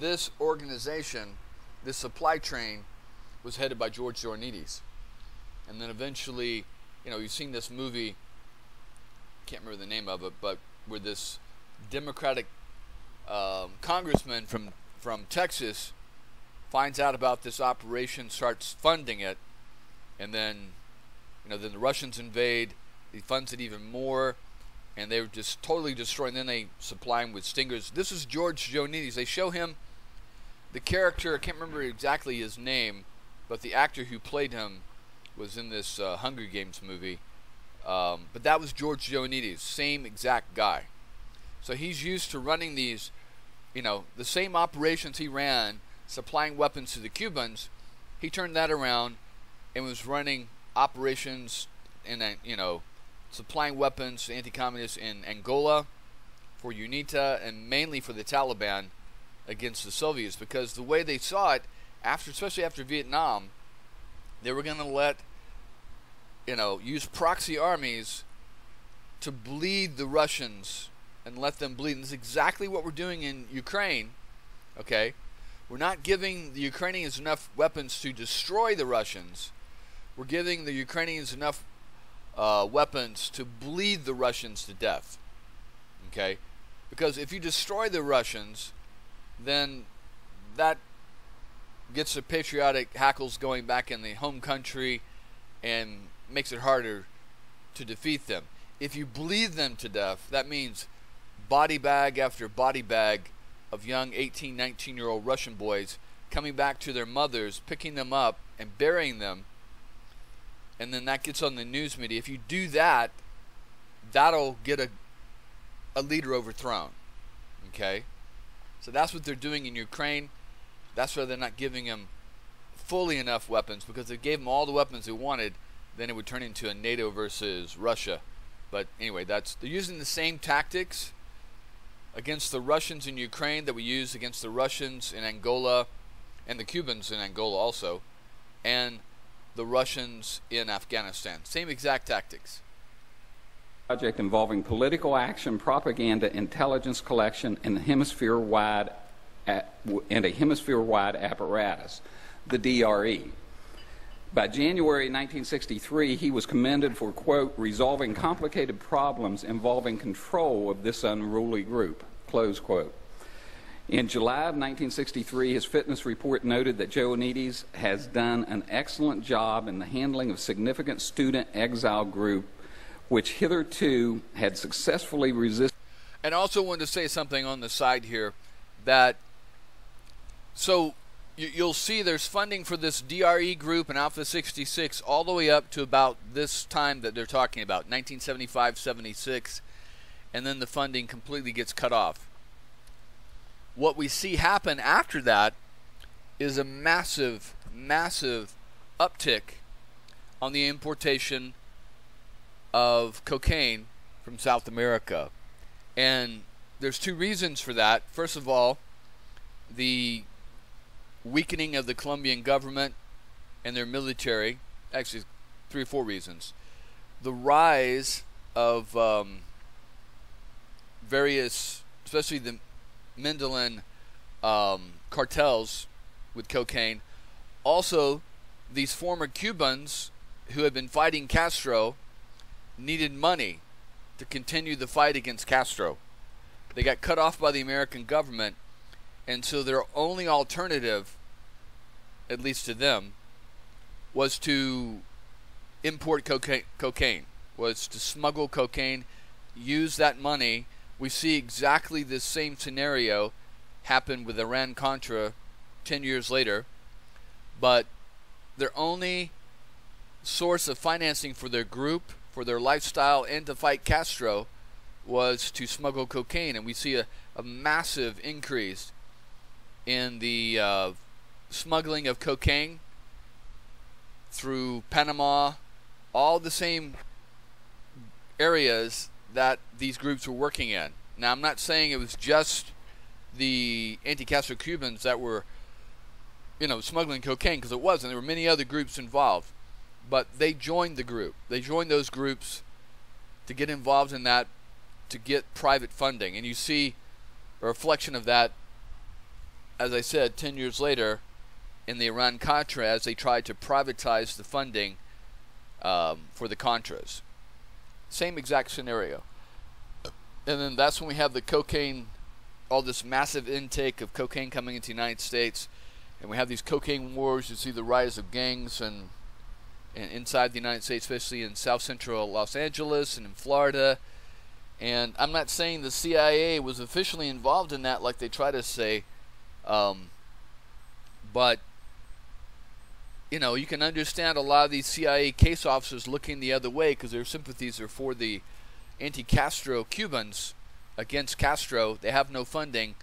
This organization, this supply train, was headed by George Joannides. And then eventually, you know, you've seen this movie, can't remember the name of it, but where this Democratic um, congressman from, from Texas finds out about this operation, starts funding it, and then, you know, then the Russians invade, he funds it even more, and they were just totally destroying. Then they supply him with stingers. This is George Joannides. They show him the character. I can't remember exactly his name, but the actor who played him was in this uh, Hunger Games movie. Um, but that was George Joannides, same exact guy. So he's used to running these, you know, the same operations he ran, supplying weapons to the Cubans. He turned that around and was running operations in, a, you know, supplying weapons to anti-communists in Angola, for UNITA, and mainly for the Taliban against the Soviets. Because the way they saw it, after, especially after Vietnam, they were going to let, you know, use proxy armies to bleed the Russians and let them bleed. And this is exactly what we're doing in Ukraine. Okay, we're not giving the Ukrainians enough weapons to destroy the Russians. We're giving the Ukrainians enough uh, weapons to bleed the Russians to death. Okay, because if you destroy the Russians, then that gets the patriotic hackles going back in the home country and makes it harder to defeat them. If you bleed them to death, that means body bag after body bag of young 18, 19 year old Russian boys coming back to their mothers, picking them up and burying them. And then that gets on the news media. If you do that, that'll get a, a leader overthrown. Okay? So that's what they're doing in Ukraine. That's why they're not giving them fully enough weapons because if they gave them all the weapons they wanted, then it would turn into a NATO versus Russia. But anyway, that's they're using the same tactics against the Russians in Ukraine that we use against the Russians in Angola and the Cubans in Angola also and the Russians in Afghanistan. Same exact tactics. Project involving political action, propaganda, intelligence collection, and hemisphere-wide and a hemisphere-wide apparatus, the DRE. By January 1963, he was commended for, quote, resolving complicated problems involving control of this unruly group, close quote. In July of 1963, his fitness report noted that Joannides has done an excellent job in the handling of significant student exile group, which hitherto had successfully resisted. And also wanted to say something on the side here that so you, you'll see there's funding for this DRE group and Alpha 66 all the way up to about this time that they're talking about, 1975 76, and then the funding completely gets cut off. What we see happen after that is a massive, massive uptick on the importation of cocaine from South America. And there's two reasons for that. First of all, the weakening of the Colombian government and their military. Actually, three or four reasons. The rise of um, various, especially the Medellin um, cartels with cocaine. Also, these former Cubans who had been fighting Castro needed money to continue the fight against Castro. They got cut off by the American government, and so their only alternative, at least to them, was to import cocaine, cocaine was to smuggle cocaine, use that money. We see exactly the same scenario happen with Iran Contra 10 years later, but their only source of financing for their group, for their lifestyle, and to fight Castro was to smuggle cocaine. And we see a, a massive increase in the uh, smuggling of cocaine through Panama, all the same areas that these groups were working in. Now, I'm not saying it was just the anti-Castro Cubans that were, you know, smuggling cocaine because it wasn't. There were many other groups involved, but they joined the group. They joined those groups to get involved in that, to get private funding, and you see a reflection of that. As I said, ten years later, in the Iran Contra, as they tried to privatize the funding um, for the Contras. Same exact scenario. And then that's when we have the cocaine, all this massive intake of cocaine coming into the United States, and we have these cocaine wars. You see the rise of gangs and inside the United States, especially in South Central Los Angeles and in Florida. And I'm not saying the CIA was officially involved in that, like they try to say, um, but you know, you can understand a lot of these CIA case officers looking the other way because their sympathies are for the anti-Castro Cubans against Castro. They have no funding,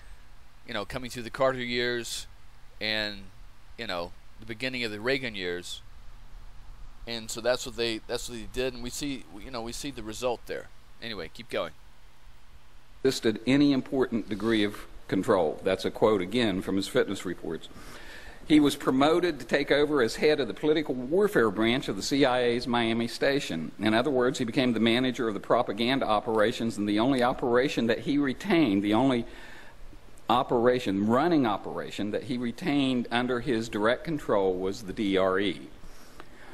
you know, coming through the Carter years and you know the beginning of the Reagan years. And so that's what they that's what they did, and we see you know we see the result there. Anyway, keep going. Listed any important degree of control. That's a quote again from his fitness reports. He was promoted to take over as head of the political warfare branch of the CIA's Miami station. In other words, he became the manager of the propaganda operations, and the only operation that he retained, the only operation, running operation that he retained under his direct control was the DRE.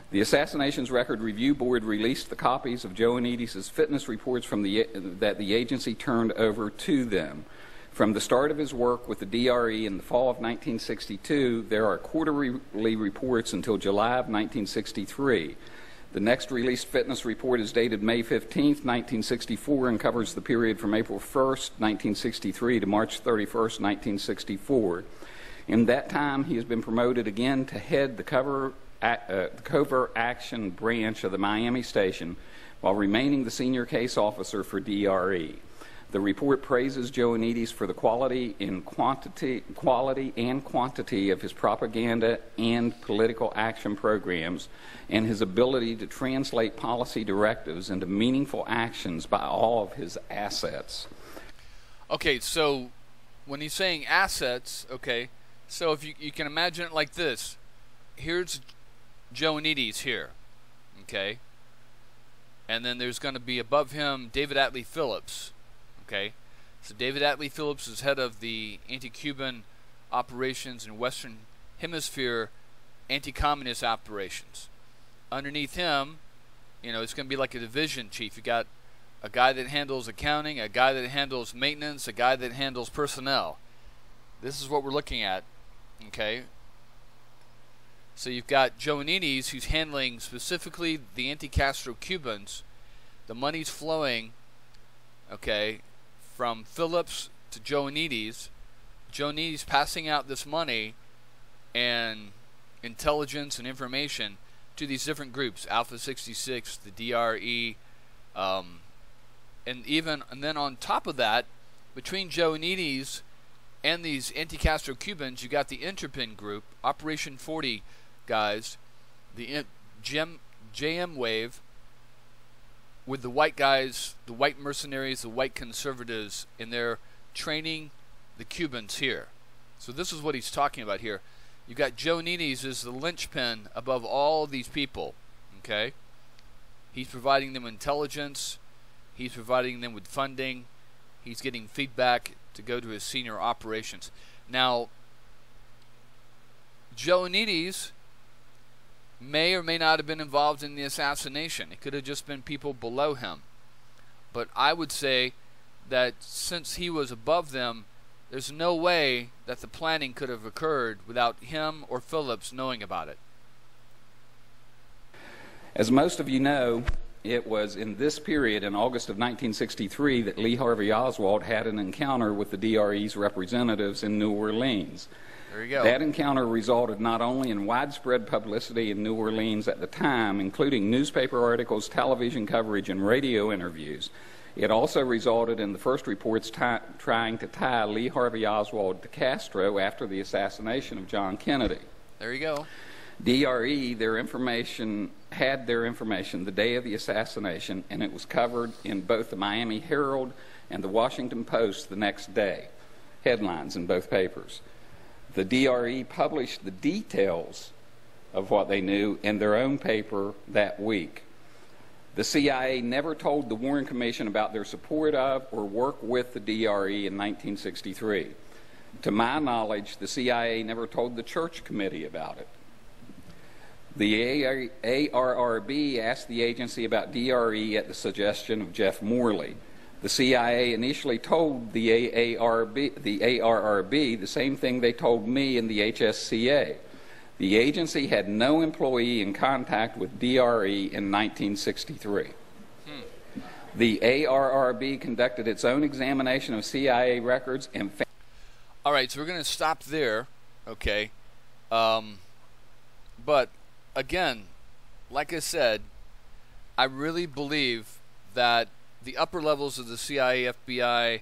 The Assassinations Record Review Board released the copies of Joannides' fitness reports from the, that the agency turned over to them. From the start of his work with the DRE in the fall of 1962, there are quarterly reports until July of 1963. The next released fitness report is dated May 15, 1964, and covers the period from April 1, 1963 to March 31, 1964. In that time, he has been promoted again to head the, cover, uh, covert action branch of the Miami station while remaining the senior case officer for DRE. The report praises Joannides for the quality and quantity, quality and quantity of his propaganda and political action programs, and his ability to translate policy directives into meaningful actions by all of his assets. Okay, so when he's saying assets, okay, so if you, you can imagine it like this, here's Joannides here, okay, and then there's going to be above him David Atlee Phillips Okay, so David Atlee Phillips is head of the anti-Cuban operations in Western Hemisphere anti-communist operations. Underneath him, you know, it's going to be like a division chief. You got a guy that handles accounting, a guy that handles maintenance, a guy that handles personnel. This is what we're looking at. Okay. So you've got Joannides who's handling specifically the anti-Castro Cubans. The money's flowing, okay, from Phillips to Joannides. Joannides passing out this money, and intelligence and information to these different groups Alpha 66, the DRE, um, and even and then on top of that, between Joannides and these anti-Castro Cubans, you got the Interpen group, Operation 40 guys, the GM, JM Wave, with the white guys, the white mercenaries, the white conservatives, and they're training the Cubans here. So this is what he's talking about here. You've got Joannides as the linchpin above all these people. Okay? He's providing them intelligence. He's providing them with funding. He's getting feedback to go to his senior operations. Now, Joe Joannides may or may not have been involved in the assassination. It could have just been people below him. But I would say that since he was above them, there's no way that the planning could have occurred without him or Phillips knowing about it. As most of you know, it was in this period, in August of 1963, that Lee Harvey Oswald had an encounter with the DRE's representatives in New Orleans. There you go. That encounter resulted not only in widespread publicity in New Orleans at the time, including newspaper articles, television coverage, and radio interviews, it also resulted in the first reports trying to tie Lee Harvey Oswald to Castro after the assassination of John Kennedy. There you go. DRE, their information had their information the day of the assassination, and it was covered in both the Miami Herald and the Washington Post the next day. Headlines in both papers. The DRE published the details of what they knew in their own paper that week. The CIA never told the Warren Commission about their support of or work with the DRE in 1963. To my knowledge, the CIA never told the Church Committee about it. The ARRB asked the agency about DRE at the suggestion of Jeff Morley. The CIA initially told the ARRB, the ARRB the same thing they told me in the HSCA. The agency had no employee in contact with DRE in 1963. Hmm. The ARRB conducted its own examination of CIA records and. All right, so we're going to stop there, okay? Um, but again, like I said, I really believe that the upper levels of the CIA, FBI,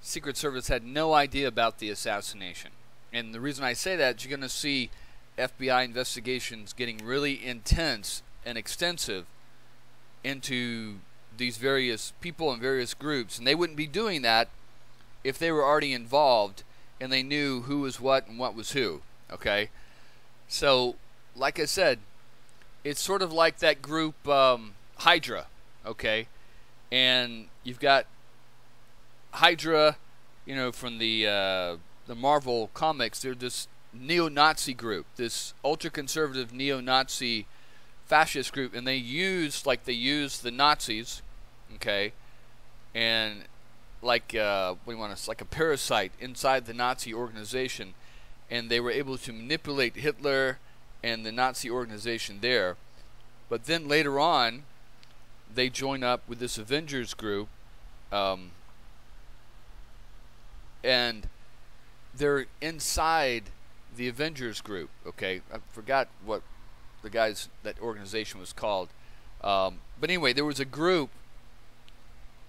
Secret Service had no idea about the assassination. And the reason I say that, you're going to see FBI investigations getting really intense and extensive into these various people and various groups. And they wouldn't be doing that if they were already involved and they knew who was what and what was who. Okay? So, like I said, it's sort of like that group um, Hydra. Okay? And you've got Hydra, you know, from the uh, the Marvel comics. They're this neo-Nazi group, this ultra-conservative neo-Nazi fascist group, and they used like they used the Nazis, okay, and like uh, what do you want to like a parasite inside the Nazi organization, and they were able to manipulate Hitler and the Nazi organization there. But then later on, they join up with this Avengers group, um, and they're inside the Avengers group. Okay, I forgot what the guys that organization was called. Um, but anyway, there was a group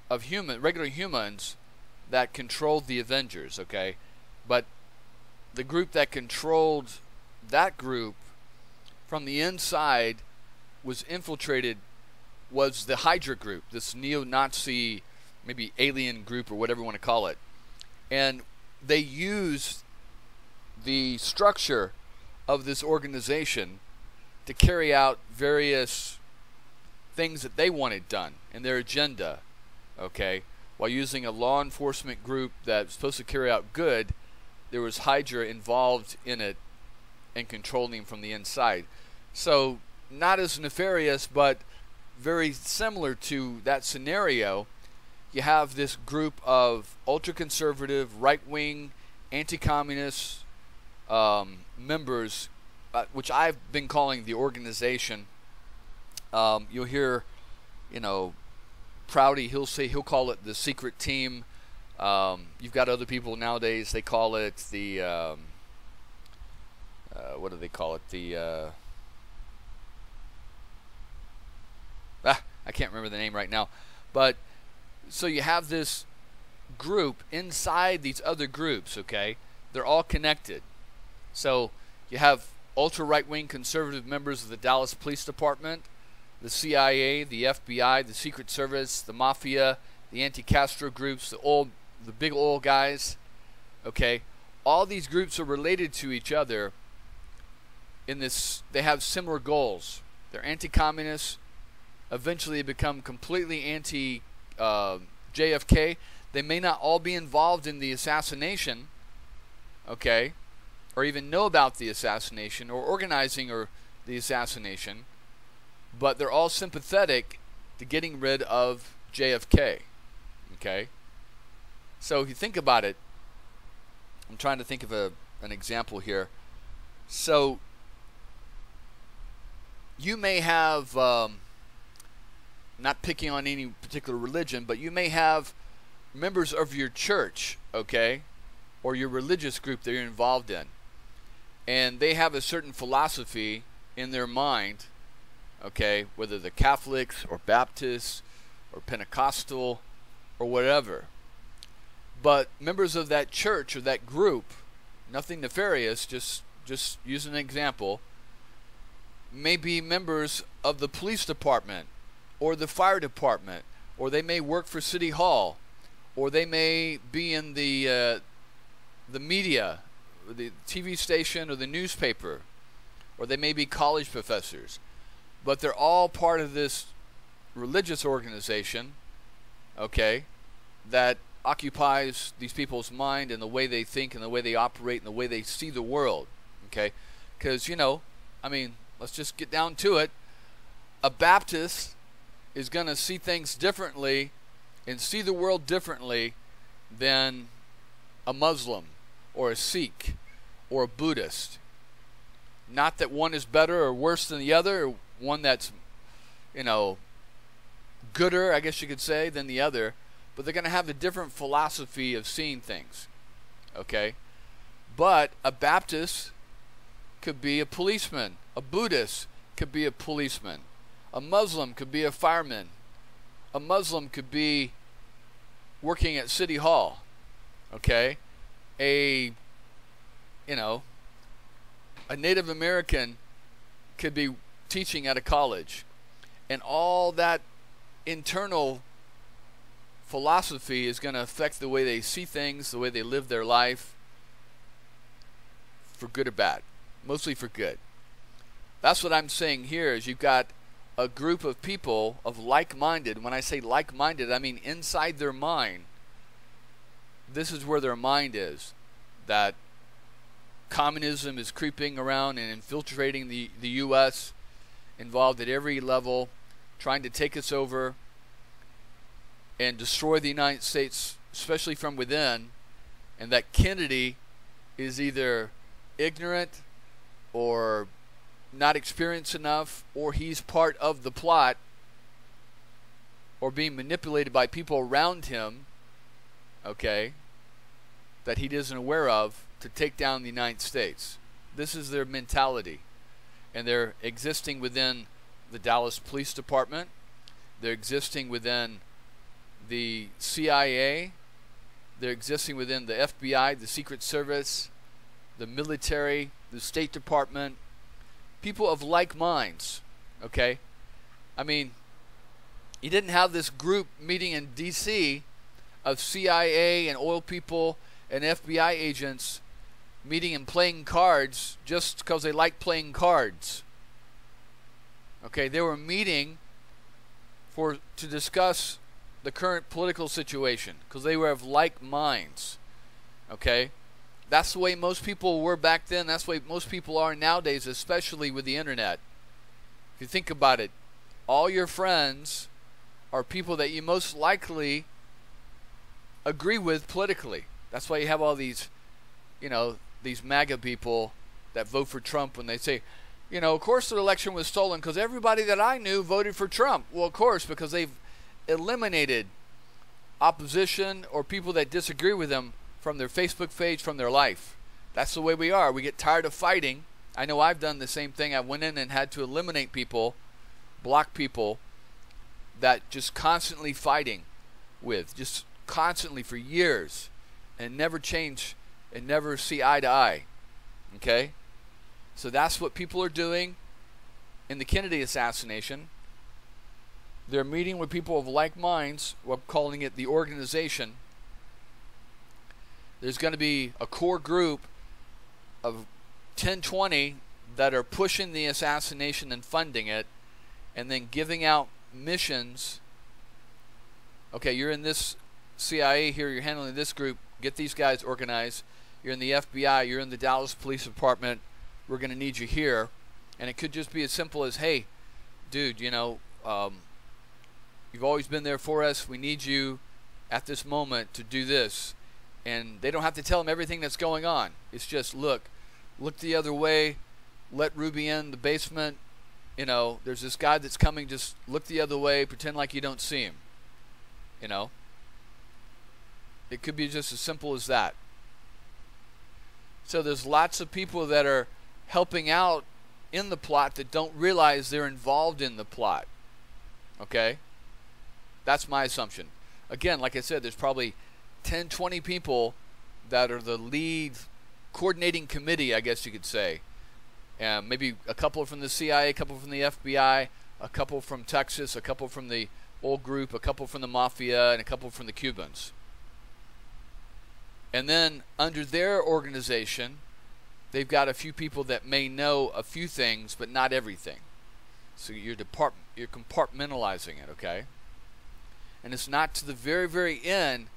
of human, regular humans, that controlled the Avengers. Okay, but the group that controlled that group from the inside was infiltrated was the Hydra group, this neo-Nazi, maybe alien group or whatever you want to call it, and they used the structure of this organization to carry out various things that they wanted done in their agenda, okay? While using a law enforcement group that's supposed to carry out good, there was Hydra involved in it and controlling from the inside. So, not as nefarious, but very similar to that scenario. You have this group of ultra conservative, right wing, anti communist um, members, uh, which I've been calling the organization. Um, you'll hear, you know, Prouty. He'll say he'll call it the secret team. Um, you've got other people nowadays. They call it the um, uh, what do they call it? The uh, ah, I can't remember the name right now, but so you have this group inside these other groups. Okay, they're all connected. So you have ultra right wing conservative members of the Dallas Police Department, the CIA, the FBI, the Secret Service, the Mafia, the anti Castro groups, the old the big oil guys. Okay? All these groups are related to each other in this they have similar goals. They're anti communist, eventually become completely anti uh, JFK. They may not all be involved in the assassination, okay, or even know about the assassination or organizing or the assassination, but they're all sympathetic to getting rid of JFK, okay. So if you think about it, I'm trying to think of a, an example here. So you may have, um, not picking on any particular religion, but you may have members of your church, okay, or your religious group that you're involved in, and they have a certain philosophy in their mind, okay, whether they're Catholics or Baptists or Pentecostal or whatever. But members of that church or that group, nothing nefarious, just just use an example, may be members of the police department or the fire department, or they may work for city hall, or they may be in the uh, the media, the TV station or the newspaper, or they may be college professors, but they're all part of this religious organization, okay, that occupies these people's mind and the way they think and the way they operate and the way they see the world. Okay? Because, you know, I mean, let's just get down to it. A Baptist is going to see things differently and see the world differently than a Muslim or a Sikh or a Buddhist. Not that one is better or worse than the other, or one that's, you know, gooder, I guess you could say, than the other but they're going to have a different philosophy of seeing things. Okay? But a Baptist could be a policeman, a Buddhist could be a policeman, a Muslim could be a fireman, a Muslim could be working at City Hall. Okay? A, you know, a Native American could be teaching at a college. And all that internal philosophy is going to affect the way they see things, the way they live their life, for good or bad. Mostly for good. That's what I'm saying here is you've got a group of people of like-minded. When I say like-minded, I mean inside their mind. This is where their mind is. That communism is creeping around and infiltrating the, the U.S., involved at every level, trying to take us over, and destroy the United States, especially from within, and that Kennedy is either ignorant or not experienced enough, or he's part of the plot, or being manipulated by people around him, okay, that he isn't aware of to take down the United States. This is their mentality. And they're existing within the Dallas Police Department. They're existing within the CIA, they're existing within the FBI, the Secret Service, the military, the State Department, people of like minds, okay? I mean, you didn't have this group meeting in D.C. of CIA and oil people and FBI agents meeting and playing cards just because they like playing cards. Okay, they were meeting for to discuss the current political situation because they were of like minds. Okay? That's the way most people were back then. That's the way most people are nowadays, especially with the internet. If you think about it, all your friends are people that you most likely agree with politically. That's why you have all these, you know, these MAGA people that vote for Trump when they say, you know, of course the election was stolen because everybody that I knew voted for Trump. Well, of course, because they've eliminated opposition or people that disagree with them from their Facebook page, from their life. That's the way we are. We get tired of fighting, I know I've done the same thing. I went in and had to eliminate people, block people that just constantly fighting with, just constantly for years, and never change and never see eye to eye. Okay? So that's what people are doing in the Kennedy assassination. They're meeting with people of like minds, we're calling it the organization. There's going to be a core group of 10, 20 that are pushing the assassination and funding it, and then giving out missions. Okay, you're in this CIA here, you're handling this group, get these guys organized. You're in the FBI, you're in the Dallas Police Department, we're going to need you here. And it could just be as simple as, hey, dude, you know, um, you've always been there for us. We need you at this moment to do this. And they don't have to tell him everything that's going on. It's just, look, look the other way, let Ruby in the basement. You know, there's this guy that's coming, just look the other way, pretend like you don't see him. You know? It could be just as simple as that. So there's lots of people that are helping out in the plot that don't realize they're involved in the plot. Okay? That's my assumption. Again, like I said, there's probably 10, 20 people that are the lead coordinating committee, I guess you could say. And maybe a couple from the CIA, a couple from the FBI, a couple from Texas, a couple from the old group, a couple from the mafia, and a couple from the Cubans. And then under their organization, they've got a few people that may know a few things, but not everything. So you're depart you're compartmentalizing it, okay? And it's not to the very, very end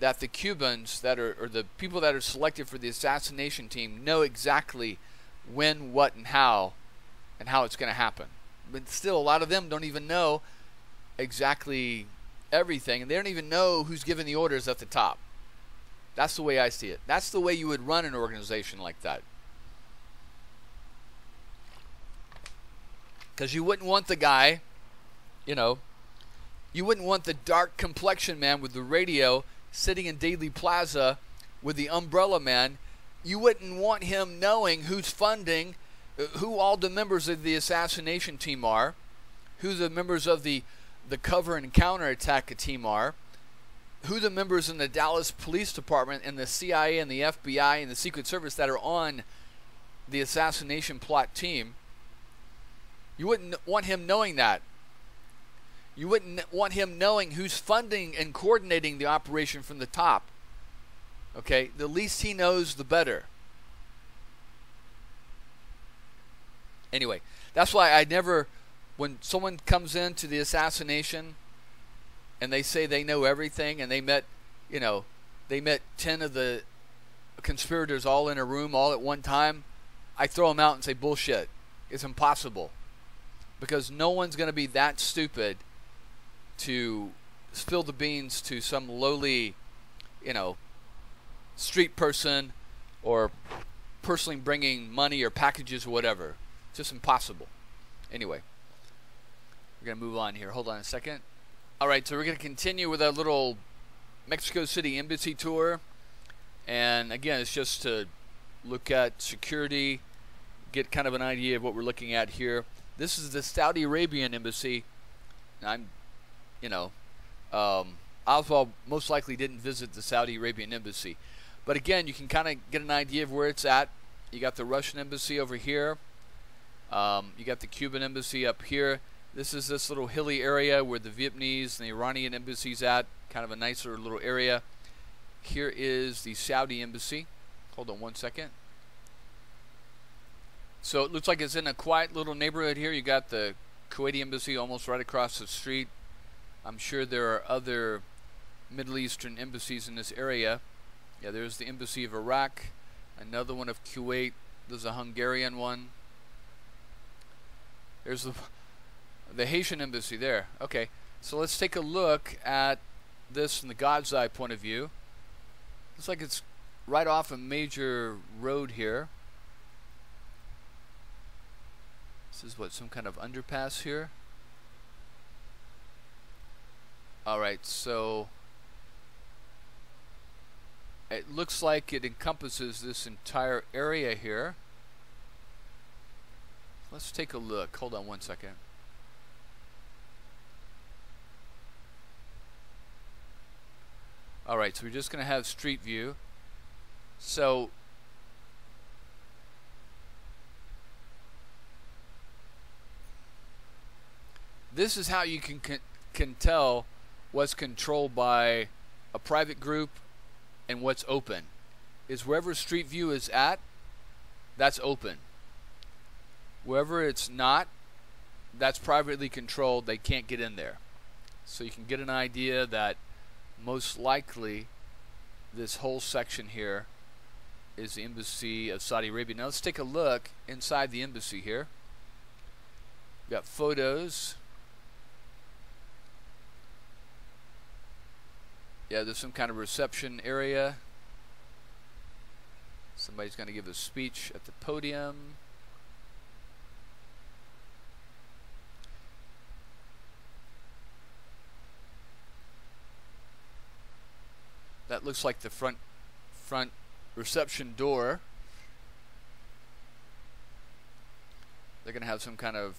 that the Cubans that are or the people that are selected for the assassination team know exactly when, what, and how, and how it's going to happen. But still, a lot of them don't even know exactly everything, and they don't even know who's giving the orders at the top. That's the way I see it. That's the way you would run an organization like that. Because you wouldn't want the guy, you know, you wouldn't want the dark complexion man with the radio sitting in Dealey Plaza with the umbrella man. You wouldn't want him knowing who's funding, who all the members of the assassination team are, who the members of the, the cover and counterattack team are who the members in the Dallas Police Department and the CIA and the FBI and the Secret Service that are on the assassination plot team. You wouldn't want him knowing that. You wouldn't want him knowing who's funding and coordinating the operation from the top. Okay? The least he knows, the better. Anyway, that's why I never, when someone comes into the assassination, and they say they know everything and they met, you know, they met 10 of the conspirators all in a room all at one time, I throw them out and say bullshit. It's impossible. Because no one's going to be that stupid to spill the beans to some lowly, you know, street person or personally bringing money or packages or whatever. It's just impossible. Anyway, we're going to move on here. Hold on a second. All right, so we're going to continue with our little Mexico City embassy tour. And again, it's just to look at security, get kind of an idea of what we're looking at here. This is the Saudi Arabian embassy. I'm, you know, um, Oswald most likely didn't visit the Saudi Arabian embassy. But again, you can kind of get an idea of where it's at. You got the Russian embassy over here. Um, you got the Cuban embassy up here. This is this little hilly area where the Vietnamese and the Iranian embassies at, kind of a nicer little area. Here is the Saudi embassy. Hold on one second. So it looks like it's in a quiet little neighborhood here. You got the Kuwaiti embassy almost right across the street. I'm sure there are other Middle Eastern embassies in this area. Yeah, there's the embassy of Iraq, another one of Kuwait. There's a Hungarian one. There's the the Haitian embassy there. Okay, so let's take a look at this from the God's eye point of view. Looks like it's right off a major road here. This is what, some kind of underpass here? Alright, so it looks like it encompasses this entire area here. let's take a look. Hold on one second. Alright, so we're just going to have street view. So, this is how you can, can, can tell what's controlled by a private group and what's open. Is wherever street view is at, that's open. Wherever it's not, that's privately controlled. They can't get in there. So you can get an idea that most likely this whole section here is the embassy of Saudi Arabia. Now let's take a look inside the embassy here. We've got photos. Yeah, there's some kind of reception area. Somebody's going to give a speech at the podium. That looks like the front front reception door. They're going to have some kind of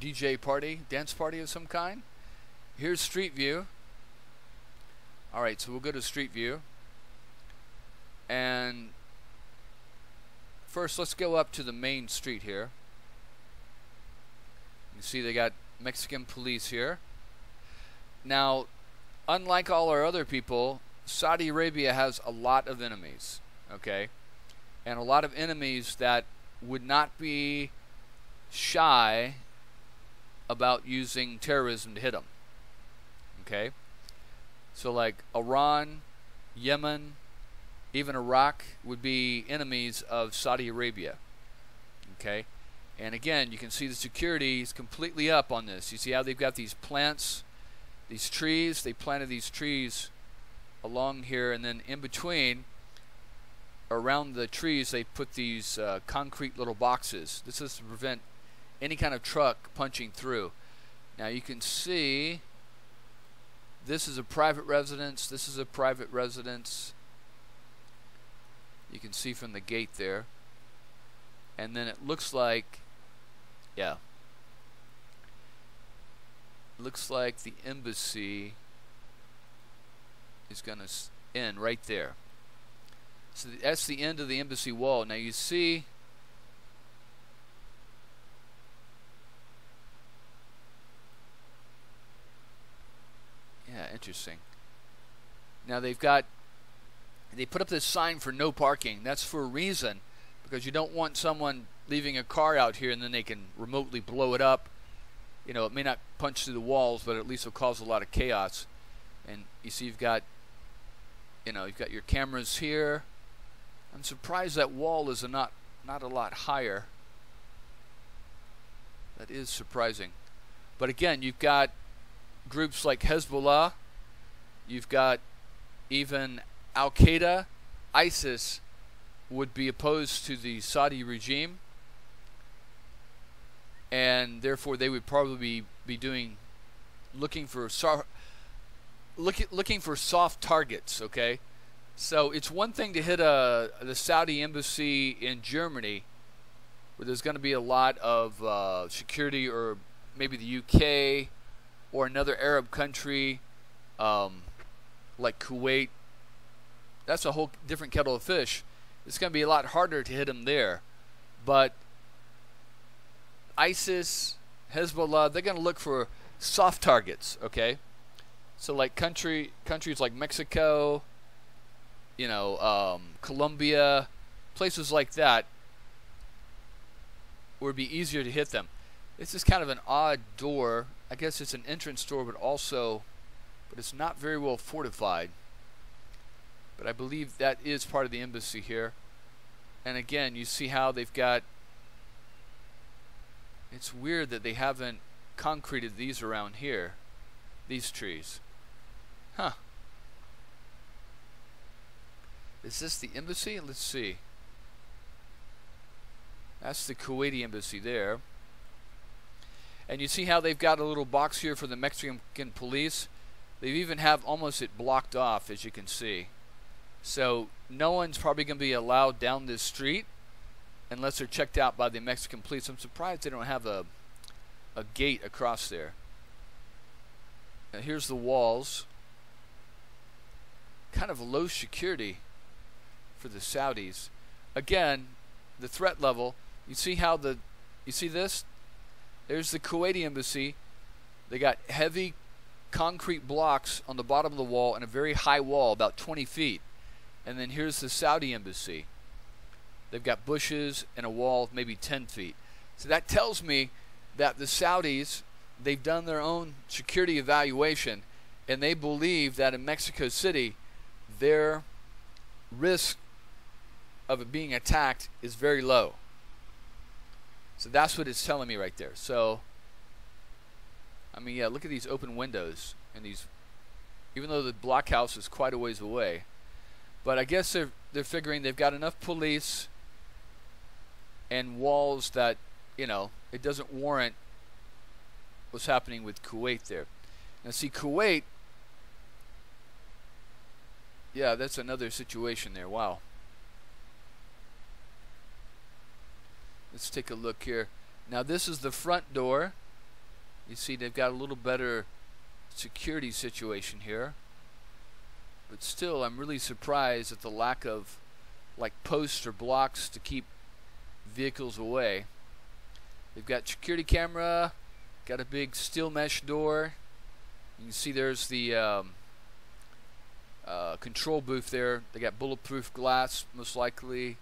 DJ party, dance party of some kind. Here's Street View. Alright, so we'll go to Street View. And first, let's go up to the main street here. You see they got Mexican police here. Now, unlike all our other people, Saudi Arabia has a lot of enemies, okay? And a lot of enemies that would not be shy about using terrorism to hit them, okay? So, like Iran, Yemen, even Iraq would be enemies of Saudi Arabia, okay? And again, you can see the security is completely up on this. You see how they've got these plants, these trees, they planted these trees along here, and then in between, around the trees, they put these uh, concrete little boxes. This is to prevent any kind of truck punching through. Now you can see this is a private residence. This is a private residence. You can see from the gate there. And then it looks like, yeah, looks like the embassy is going to end right there. So that's the end of the embassy wall. Now you see Yeah, interesting. Now they've got they put up this sign for no parking. That's for a reason because you don't want someone leaving a car out here and then they can remotely blow it up. You know, it may not punch through the walls, but at least it'll cause a lot of chaos. And you see you've got you know, you've got your cameras here. I'm surprised that wall is a not not a lot higher. That is surprising. But again, you've got groups like Hezbollah, you've got even Al Qaeda, ISIS would be opposed to the Saudi regime, and therefore they would probably be, doing looking for so, look, looking for soft targets. Okay, so it's one thing to hit a the Saudi embassy in Germany, where there's going to be a lot of uh, security, or maybe the UK or another Arab country um, like Kuwait, that's a whole different kettle of fish. It's going to be a lot harder to hit them there. But ISIS, Hezbollah, they're going to look for soft targets, okay? So like country countries like Mexico, you know, um, Colombia, places like that would be easier to hit them. This is kind of an odd door I guess it's an entrance door, but also, but it's not very well fortified. But I believe that is part of the embassy here. And again, you see how they've got. It's weird that they haven't concreted these around here, these trees. Huh. Is this the embassy? Let's see. That's the Kuwaiti embassy there. And you see how they've got a little box here for the Mexican police? They even have almost it blocked off, as you can see. So no one's probably going to be allowed down this street unless they're checked out by the Mexican police. I'm surprised they don't have a a gate across there. Now here's the walls. Kind of low security for the Saudis. Again, the threat level. You see how the you see this? There's the Kuwaiti embassy. They got heavy concrete blocks on the bottom of the wall and a very high wall, about 20 feet. And then here's the Saudi embassy. They've got bushes and a wall of maybe 10 feet. So that tells me that the Saudis, they've done their own security evaluation and they believe that in Mexico City, their risk of it being attacked is very low. So that's what it's telling me right there. So, I mean, yeah, look at these open windows and these, even though the blockhouse is quite a ways away. But I guess they're they're figuring they've got enough police and walls that you know it doesn't warrant what's happening with Kuwait there. Now, see, Kuwait. Yeah, that's another situation there. Wow. Let's take a look here. Now this is the front door. You see they've got a little better security situation here. But still, I'm really surprised at the lack of like posts or blocks to keep vehicles away. They've got security camera, got a big steel mesh door. You can see there's the um, uh, control booth there. They got bulletproof glass, most likely.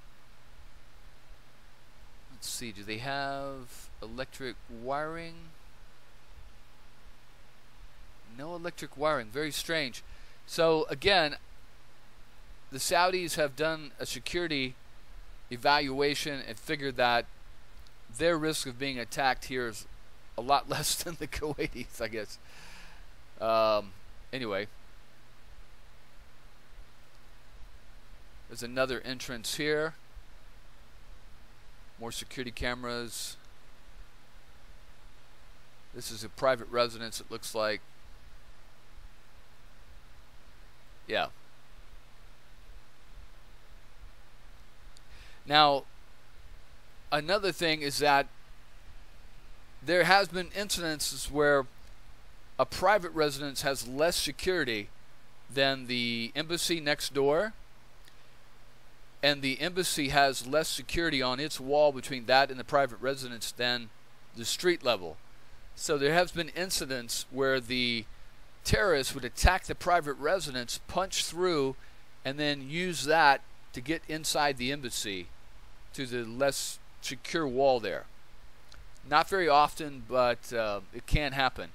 Let's see, do they have electric wiring? No electric wiring. Very strange. So, again, the Saudis have done a security evaluation and figured that their risk of being attacked here is a lot less than the Kuwaitis, I guess. Um, anyway, there's another entrance here. More security cameras. This is a private residence, it looks like. Yeah. Now, another thing is that there has been incidences where a private residence has less security than the embassy next door and the embassy has less security on its wall between that and the private residence than the street level. So there has been incidents where the terrorists would attack the private residence, punch through, and then use that to get inside the embassy to the less secure wall there. Not very often, but uh, it can happen.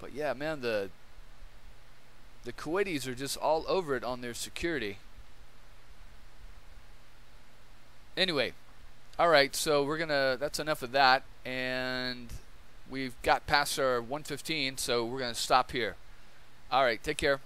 But yeah, man, the the Kuwaitis are just all over it on their security. Anyway, all right, so we're gonna. That's enough of that, and we've got past our 115, so we're gonna stop here. All right, take care.